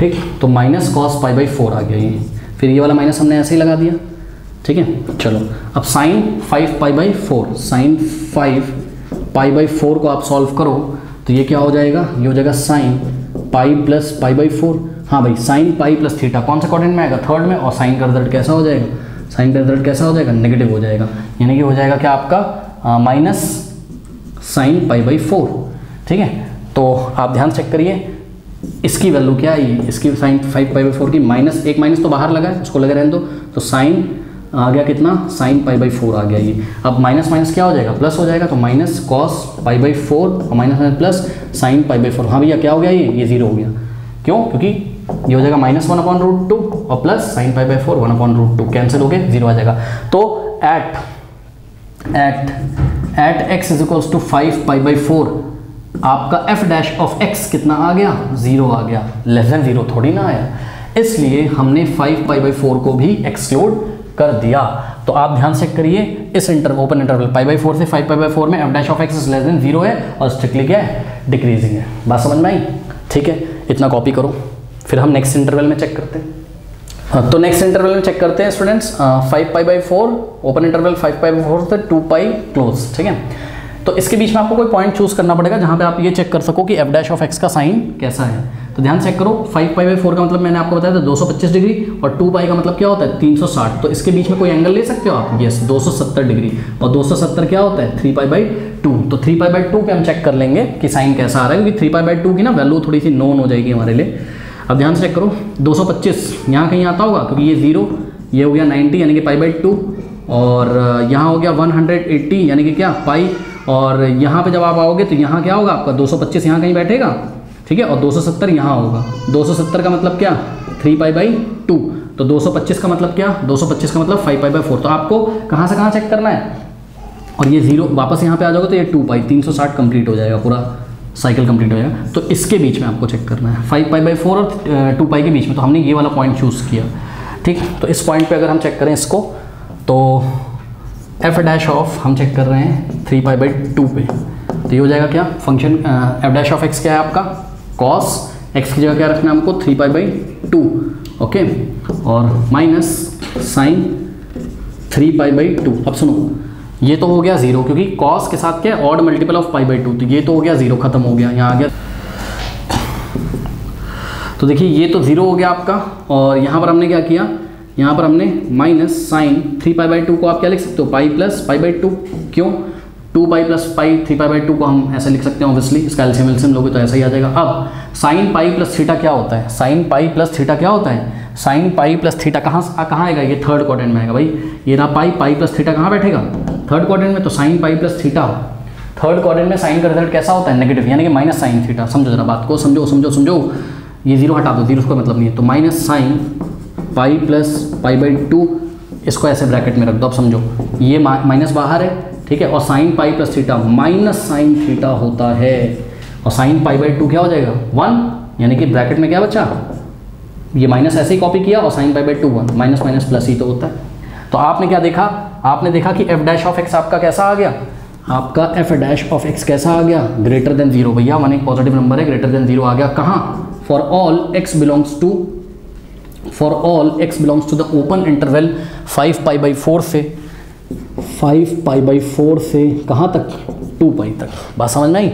ठीक? तो minus cos pi by four आ गया ये। फिर ये वाला माइनस हमने ऐसे ही लगा दिया। ठीक है? चलो, अब sine five pi by four sine five pi by four को आप सॉल्व करो तो ये क्या हो जाएगा? ये हो जाएगा sine pi plus pi by four हाँ भाई साइन पाई प्लस थीटा कौन सा क्वाड्रेंट में आएगा? थर्ड में, और साइन का रिज़ल्ट कैसा हो जाएगा? साइन का रिज़ल्ट कैसा हो जाएगा? नेगेटिव हो जाएगा। यानी कि हो जाएगा क्या आपका? Minus sine pi by four ठीक है? तो आप ध्यान चेक करिए। इसकी वैल्यू क्या है? इसकी sine five pi by four की माइनस एक माइनस तो बाहर लगा है, उसको लगे रहने दो। तो साइन आ गया कितना? साइन पाई बाई फोर आ गया ये। अब माइनस माइनस क्या हो जाएगा? प्लस हो जाएगा तो minus cos pi by four और minus minus plus sine pi by four हाँ भैया, क्या हो गया ये? ये ज़ीरो हो गया। क्यों? क्योंकि ये हो जाएगा minus one upon root two और plus sine pi by four one upon root two cancel हो गए ज़ीरो आ जाएगा। तो at at at x is equals to five pi by four आपका एफ़ डैश ऑफ़ एक्स कितना आ गया? ज़ीरो आ गया। लेस देन ज़ीरो थोड़ी ना आया। इसलिए हमने फाइव पाई बाई फोर को भी एक्सक्लूड कर दिया। तो आप ध्यान से करिए इस inter open interval pi by four से फाइव पाई बाई फोर में f dash of x less than zero है और स्ट्रिक्टली क्या है? डिक्रीजिंग है। बात समझ में आई? ठीक है इतना कॉपी करो। फिर हम नेक्स्ट इंटरवल में चेक करते हैं। हाँ, तो नेक्स्ट इंटरवल में चेक करते हैं students five pi by four open interval five pi by four से टू पाई क्लोज ठीक है? तो इसके बीच में आपको कोई पॉइंट चूज़ करना पड़ेगा जहाँ पे आप ये चेक कर सको कि एफ़ डैश ऑफ़ एक्स का साइन कैसा है। तो ध्यान चेक करो 5 पाई बाई फोर का मतलब मैंने आपको बताया था 225 डिग्री और 2 पाई का मतलब क्या होता है? 360 तो इसके बीच में कोई एंगल ले सकते हो आप? Yes 270 degree. और 270 क्या होता है? 3 पाई बाई टू तो 3 पाई बाई टू पे हम चेक कर लेंगे कि साइन कैसा आ रहा है, क्योंकि थ्री पाई बाई टू की ना वैल्यू थोड़ी सी नोन हो जाएगी हमारे लिए। अब ध्यान से चेक करो 225 यहाँ कहीं आता होगा, क्योंकि ये ज़ीरो ये हो गया 90 यानी कि पाई बाई टू और यहाँ हो गया 180 यानी कि क्या? पाई और यहाँ पे जब आप आओगे तो यहाँ क्या होगा? आपका 225 यहाँ कहीं बैठेगा, ठीक है? और 270 यहाँ होगा। 270 का मतलब क्या? थ्री पाई बाई टू तो 225 का मतलब क्या? 225 का मतलब फाइव पाई बाई फोर तो आपको कहाँ से कहाँ चेक करना है? और ये ज़ीरो वापस यहाँ पे आ जाओगे तो ये टू पाई तीन सौ साठ कंप्लीट हो जाएगा, पूरा साइकिल कंप्लीट हो जाएगा। तो इसके बीच में आपको चेक करना है। फाइव पाई बाई फोर और टू पाई के बीच में तो हमने ये वाला पॉइंट चूज़ किया, ठीक? तो इस पॉइंट पे अगर हम चेक करें इसको तो एफ़ डैश ऑफ़ हम चेक कर रहे हैं थ्री पाई बाई टू पे। तो ये हो जाएगा क्या? Function f dash of x क्या है आपका? कॉस एक्स की जगह क्या रखना है हमको? Three pi by two okay और minus sine three pi by two अब सुनो, ये तो हो गया ज़ीरो क्योंकि कॉस के साथ क्या odd multiple of pi by two तो ये तो हो गया ज़ीरो खत्म हो गया। यहाँ आ गया। तो देखिए, ये तो ज़ीरो हो गया आपका। और यहाँ पर हमने क्या किया? यहाँ पर हमने minus sine three pi by two को आप क्या लिख सकते हो? Pi plus pi by two क्यों? Two pi plus pi three pi by two को हम ऐसे लिख सकते हैं ऑब्वियसली इसका एल्सियम एल्सियम लोगे तो ऐसा ही आ जाएगा। अब साइन पाई प्लस थीटा क्या होता है? साइन पाई प्लस थीटा क्या होता है? साइन पाई प्लस थीटा कहाँ कहाँ आएगा? ये थर्ड क्वाड्रेंट में आएगा भाई। ये ना पाई पाई प्लस थीटा कहाँ बैठेगा? थर्ड क्वाड्रेंट में तो sine pi plus theta third quadrant में साइन का रिज़ल्ट कैसा होता है? नेगेटिव यानी कि माइनस साइन थीटा समझो जरा बात को, समझो समझो समझो। ये ज़ीरो हटा दो। ज़ीरो का मतलब नहीं है। तो minus sine pi plus pi by two इसको ऐसे ब्रैकेट में रख दो। अब समझो, ये माइनस बाहर है, ठीक है? और sine pi plus theta, minus sine theta होता है। और साइन पाई बाई टू क्या हो जाएगा? वन, यानी कि ब्रैकेट में क्या बचा? ये माइनस ऐसे ही कॉपी किया और sine pi by two one, minus minus plus ही तो होता है। तो आपने क्या देखा? आपने देखा कि एफ़ डैश ऑफ़ एक्स आपका कैसा आ गया? आपका एफ़ डैश ऑफ़ एक्स कैसा आ गया? Greater than zero. भैया, वन एक पॉजिटिव नंबर है, ग्रेटर देन ज़ीरो आ गया। कहाँ? For all x belongs to for all x belongs to the open interval five pi by four से फाइव पाई बाई फोर से कहाँ तक? टू पाई तक। बात समझ में आई?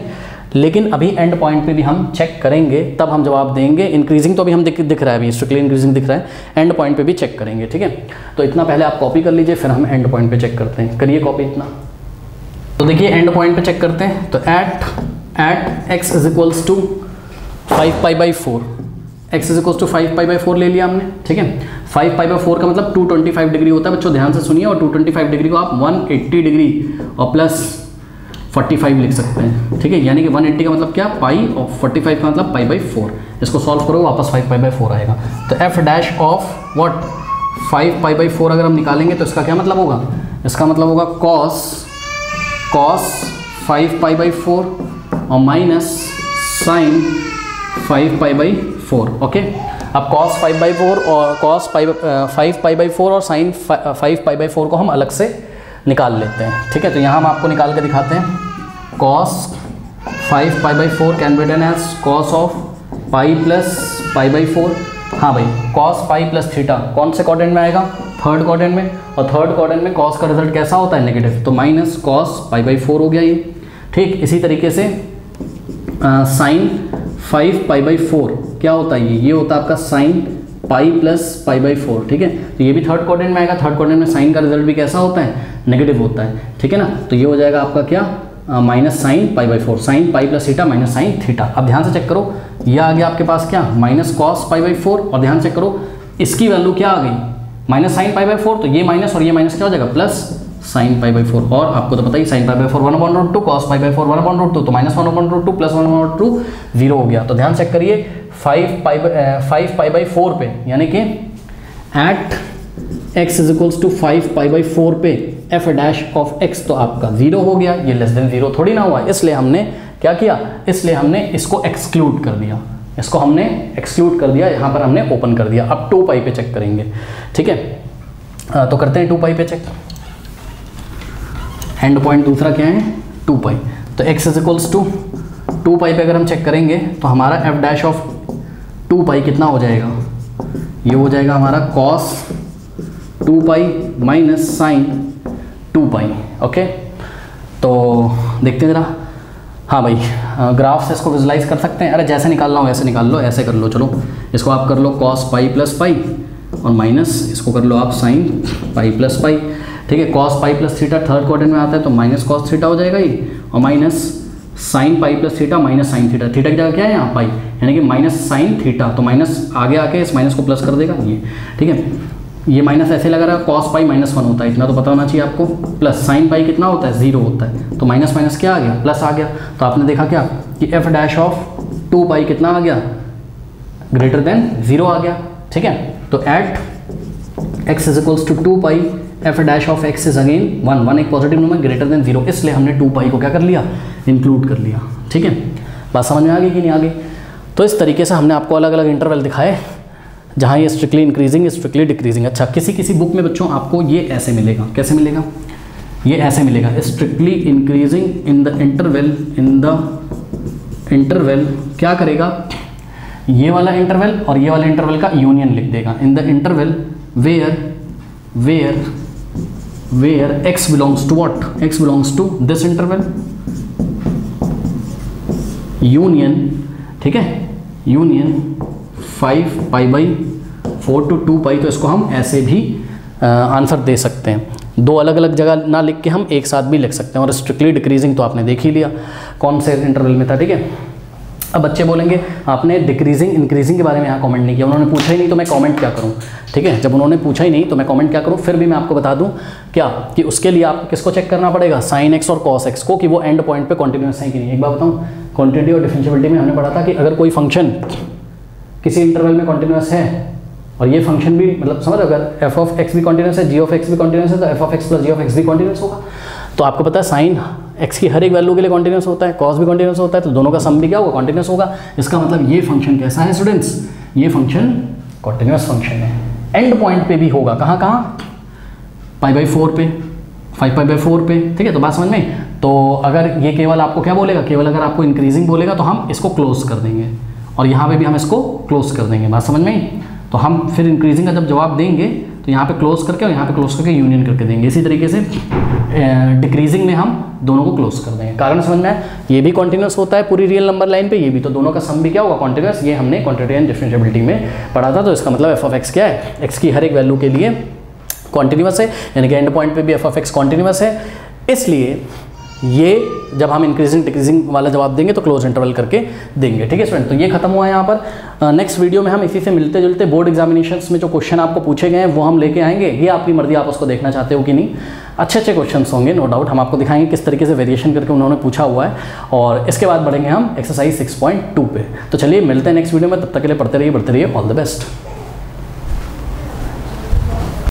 लेकिन अभी एंड पॉइंट पे भी हम चेक करेंगे, तब हम जवाब देंगे। इंक्रीजिंग तो अभी हम दिख दिख रहा है अभी स्ट्रिक्टली इंक्रीजिंग दिख रहा है। एंड पॉइंट पे भी चेक करेंगे, ठीक है? तो इतना पहले आप कॉपी कर लीजिए, फिर हम एंड पॉइंट पे चेक करते हैं। करिए कॉपी इतना। तो देखिए एंड पॉइंट पे चेक करते हैं। तो at at x is equals to five pi by four x is equals to five pi by four ले लिया हमने, ठीक है? फाइव पाई बाई फोर का मतलब टू ट्वेंटी फाइव डिग्री होता है, बच्चों, ध्यान से सुनिए, और टू ट्वेंटी फाइव डिग्री को आप वन एट्टी डिग्री और प्लस फोर्टी फाइव लिख सकते हैं, ठीक है? यानी कि वन एट्टी का मतलब क्या? पाई और फोर्टी फाइव का मतलब पाई बाई फोर इसको सॉल्व करो, वापस फाइव पाई बाई फोर आएगा। तो f dash of what five pi by four अगर हम निकालेंगे तो इसका क्या मतलब होगा? इसका मतलब होगा cos cos five pi by four और minus sine five pi by four okay अब कॉस फाइव बाई फोर और cos five five pi by four और sine five pi by four को हम अलग से निकाल लेते हैं, ठीक है? तो यहाँ हम आपको निकाल के दिखाते हैं। Cos five pi by four can be done as cos of pi plus pi by four हाँ भाई कॉस पाई प्लस थीटा कौन से क्वाड्रेंट में आएगा? थर्ड क्वाड्रेंट में। और थर्ड क्वाड्रेंट में कॉस का रिज़ल्ट कैसा होता है नेगेटिव तो minus cos pi by four हो गया ये, ठीक? इसी तरीके से sine five pi by four. क्या होता है ये? ये होता है आपका sine pi plus pi by four, ठीक है? तो ये भी थर्ड क्वाड्रेंट में आएगा। थर्ड क्वाड्रेंट में साइन का रिज़ल्ट भी कैसा होता है? नेगेटिव होता है, ठीक है ना? तो ये हो जाएगा आपका क्या? Minus sine pi by four. Sine pi plus theta minus sine theta. अब ध्यान से चेक करो, ये आ गया आपके पास क्या? Minus cos pi by four. और ध्यान चेक करो, इसकी वैल्यू क्या आ गई? Minus sine pi by four तो ये माइनस और ये माइनस क्या हो जाएगा? Plus sine pi by four, और आपको तो पता ही sine pi by four one upon root two cos pi by four one upon root two तो minus one upon root two plus one one upon two zero हो गया। तो ध्यान चेक करिए five pi five pi by four पे, यानी कि at x is equals to five pi by four पे एफ़ डैश ऑफ़ एक्स तो आपका ज़ीरो हो गया, ये लेस देन ज़ीरो थोड़ी ना हुआ, इसलिए हमने क्या किया? इसलिए हमने इसको एक्सक्लूड कर दिया। इसको हमने एक्सक्लूड कर दिया, यहाँ पर हमने ओपन कर दिया। अब टू पाई पे चेक करेंगे, ठीक है? तो करते हैं टू पाई पे चेक एंड पॉइंट दूसरा क्या है? टू पाई तो x is equals to two pi पे अगर हम चेक करेंगे तो हमारा f dash of two pi कितना हो जाएगा? ये हो जाएगा हमारा cos two pi minus sine two pi okay तो देखते हैं ज़रा। हाँ भाई ग्राफ से इसको विजुलाइज कर सकते हैं। अरे जैसे निकालना हो, वैसे निकाल लो, ऐसे कर लो, चलो। इसको आप कर लो कॉस पाई प्लस पाई और माइनस इसको कर लो आप साइन पाई प्लस पाई ठीक है cos pi plus theta third quarter में आता है तो माइनस कॉस थीटा हो जाएगा ये, और minus sine pi plus theta minus sine theta theta की जगह क्या है यहाँ? पाई यानी कि माइनस साइन थीटा तो माइनस आगे आके इस माइनस को प्लस कर देगा ये। ठीक है? ये माइनस ऐसे लगा रहा है कॉस पाई माइनस वन होता है। इतना तो पता होना चाहिए आपको। प्लस साइन पाई कितना होता है? ज़ीरो होता है। तो माइनस माइनस क्या आ गया? प्लस आ गया। तो आपने देखा क्या? कि f dash of two pi कितना आ गया? ग्रेटर देन ज़ीरो आ गया। ठीक है? तो at x is equals to two pi f dash of x is again one one एक positive number greater than zero इसलिए हमने टू पाई को क्या कर लिया? इंक्लूड कर लिया, ठीक है? बात समझ में आ गई कि नहीं आ गई? तो इस तरीके से हमने आपको अलग अलग इंटरवल दिखाए, जहाँ ये स्ट्रिक्टली इंक्रीजिंग स्ट्रिक्टली डिक्रीजिंग अच्छा किसी किसी बुक में बच्चों आपको ये ऐसे मिलेगा। कैसे मिलेगा? ये ऐसे मिलेगा। Strictly increasing in the interval in the interval क्या करेगा? ये वाला इंटरवल और ये वाला इंटरवल का यूनियन लिख देगा। In the interval where where where x belongs to what? x belongs to this interval. Union ठीक है? Union five pi by four two two pi तो इसको हम ऐसे भी आंसर दे सकते हैं। दो अलग अलग जगह ना लिख के हम एक साथ भी लिख सकते हैं और स्ट्रिक्टली डिक्रीजिंग तो आपने देख ही लिया। कौन से इंटरवल में था, ठीक है? अब बच्चे बोलेंगे, आपने डिक्रीजिंग इंक्रीजिंग के बारे में यहाँ कमेंट नहीं किया। उन्होंने पूछा ही नहीं तो मैं कमेंट क्या करूँ? ठीक है? जब उन्होंने पूछा ही नहीं तो मैं कमेंट क्या करूँ? फिर भी मैं आपको बता दूँ क्या? कि उसके लिए आपको किसको चेक करना पड़ेगा? साइन एक्स और कॉस एक्स को कि वो एंड पॉइंट पे कॉन्टिन्यूस है कि नहीं? एक बार बताऊँ क्वांटिटी और डिफरेंशियबिलिटी में हमने पढ़ा था कि अगर कोई फ़ंक्शन किसी इंटरवल में कॉन्टिन्यूस है, और ये फ़ंक्शन भी मतलब समझ अगर एफ़ ऑफ़ एक्स भी कॉन्टिन्यूस है जी ऑफ़ एक्स भी कॉन्टिन्यूस है तो f of x plus g of x भी कॉन्टिन्यूस होगा। तो आपको पता है साइन एक्स की हर एक वैल्यू के लिए कॉन्टिन्यूस होता है कॉस भी कॉन्टिन्यूस होता है तो दोनों का सम भी क्या होगा? कॉन्टिन्यूस होगा। इसका मतलब ये फ़ंक्शन कैसा है स्टूडेंट्स ये फ़ंक्शन कॉन्टिन्यूस फ़ंक्शन है। एंड पॉइंट पे भी होगा। कहाँ कहाँ? पाई बाई फोर पे फाइव पाई बाई फोर पे। ठीक है तो बात समझ में तो अगर ये केवल आपको क्या बोलेगा? केवल अगर आपको इंक्रीजिंग बोलेगा तो हम इसको क्लोज कर देंगे। और यहाँ पे भी हम इसको क्लोज कर देंगे। बात समझ में तो हम फिर इंक्रीजिंग का जब जवाब देंगे तो यहाँ पे क्लोज करके और यहाँ पे क्लोज करके यूनियन करके देंगे। इसी तरीके से डिक्रीजिंग में हम दोनों को क्लोज कर देंगे। कारण समझ में ये भी कॉन्टिन्यूस होता है पूरी रियल नंबर लाइन पे, ये भी। तो दोनों का सम भी क्या होगा? कॉन्टिन्यूस ये हमने एंड डिफरेंशियबिलिटी में पढ़ा था तो इसका मतलब एफ़ ऑफ़ एक्स क्या है? एक्स की हर एक वैल्यू के लिए कॉन्टिन्यूस है। यानी कि एंड पॉइंट पे भी एफ़ ऑफ़ एक्स कॉन्टिन्यूस है। इसलिए ये जब हम इंक्रीजिंग डिक्रीजिंग वाला जवाब देंगे तो क्लोज इंटरवल करके देंगे। ठीक है स्टूडेंट तो ये खत्म हुआ है यहाँ पर। नेक्स्ट वीडियो में हम इसी से मिलते जुलते बोर्ड एग्जामिनेशन में जो क्वेश्चन आपको पूछे गए हैं, वो हम लेके आएँगे। ये आपकी मर्ज़ी, आप उसको देखना चाहते हो कि नहीं। अच्छे अच्छे क्वेश्चन होंगे नो डाउट हम आपको दिखाएँगे किस तरीके से वेरिएशन करके उन्होंने पूछा हुआ है। और इसके बाद बढ़ेंगे हम एक्सरसाइज सिक्स पे। तो चलिए, मिलते हैं नेक्स्ट वीडियो में। तब तक के लिए पढ़ते रहिए, बढ़ते रहिए। All the best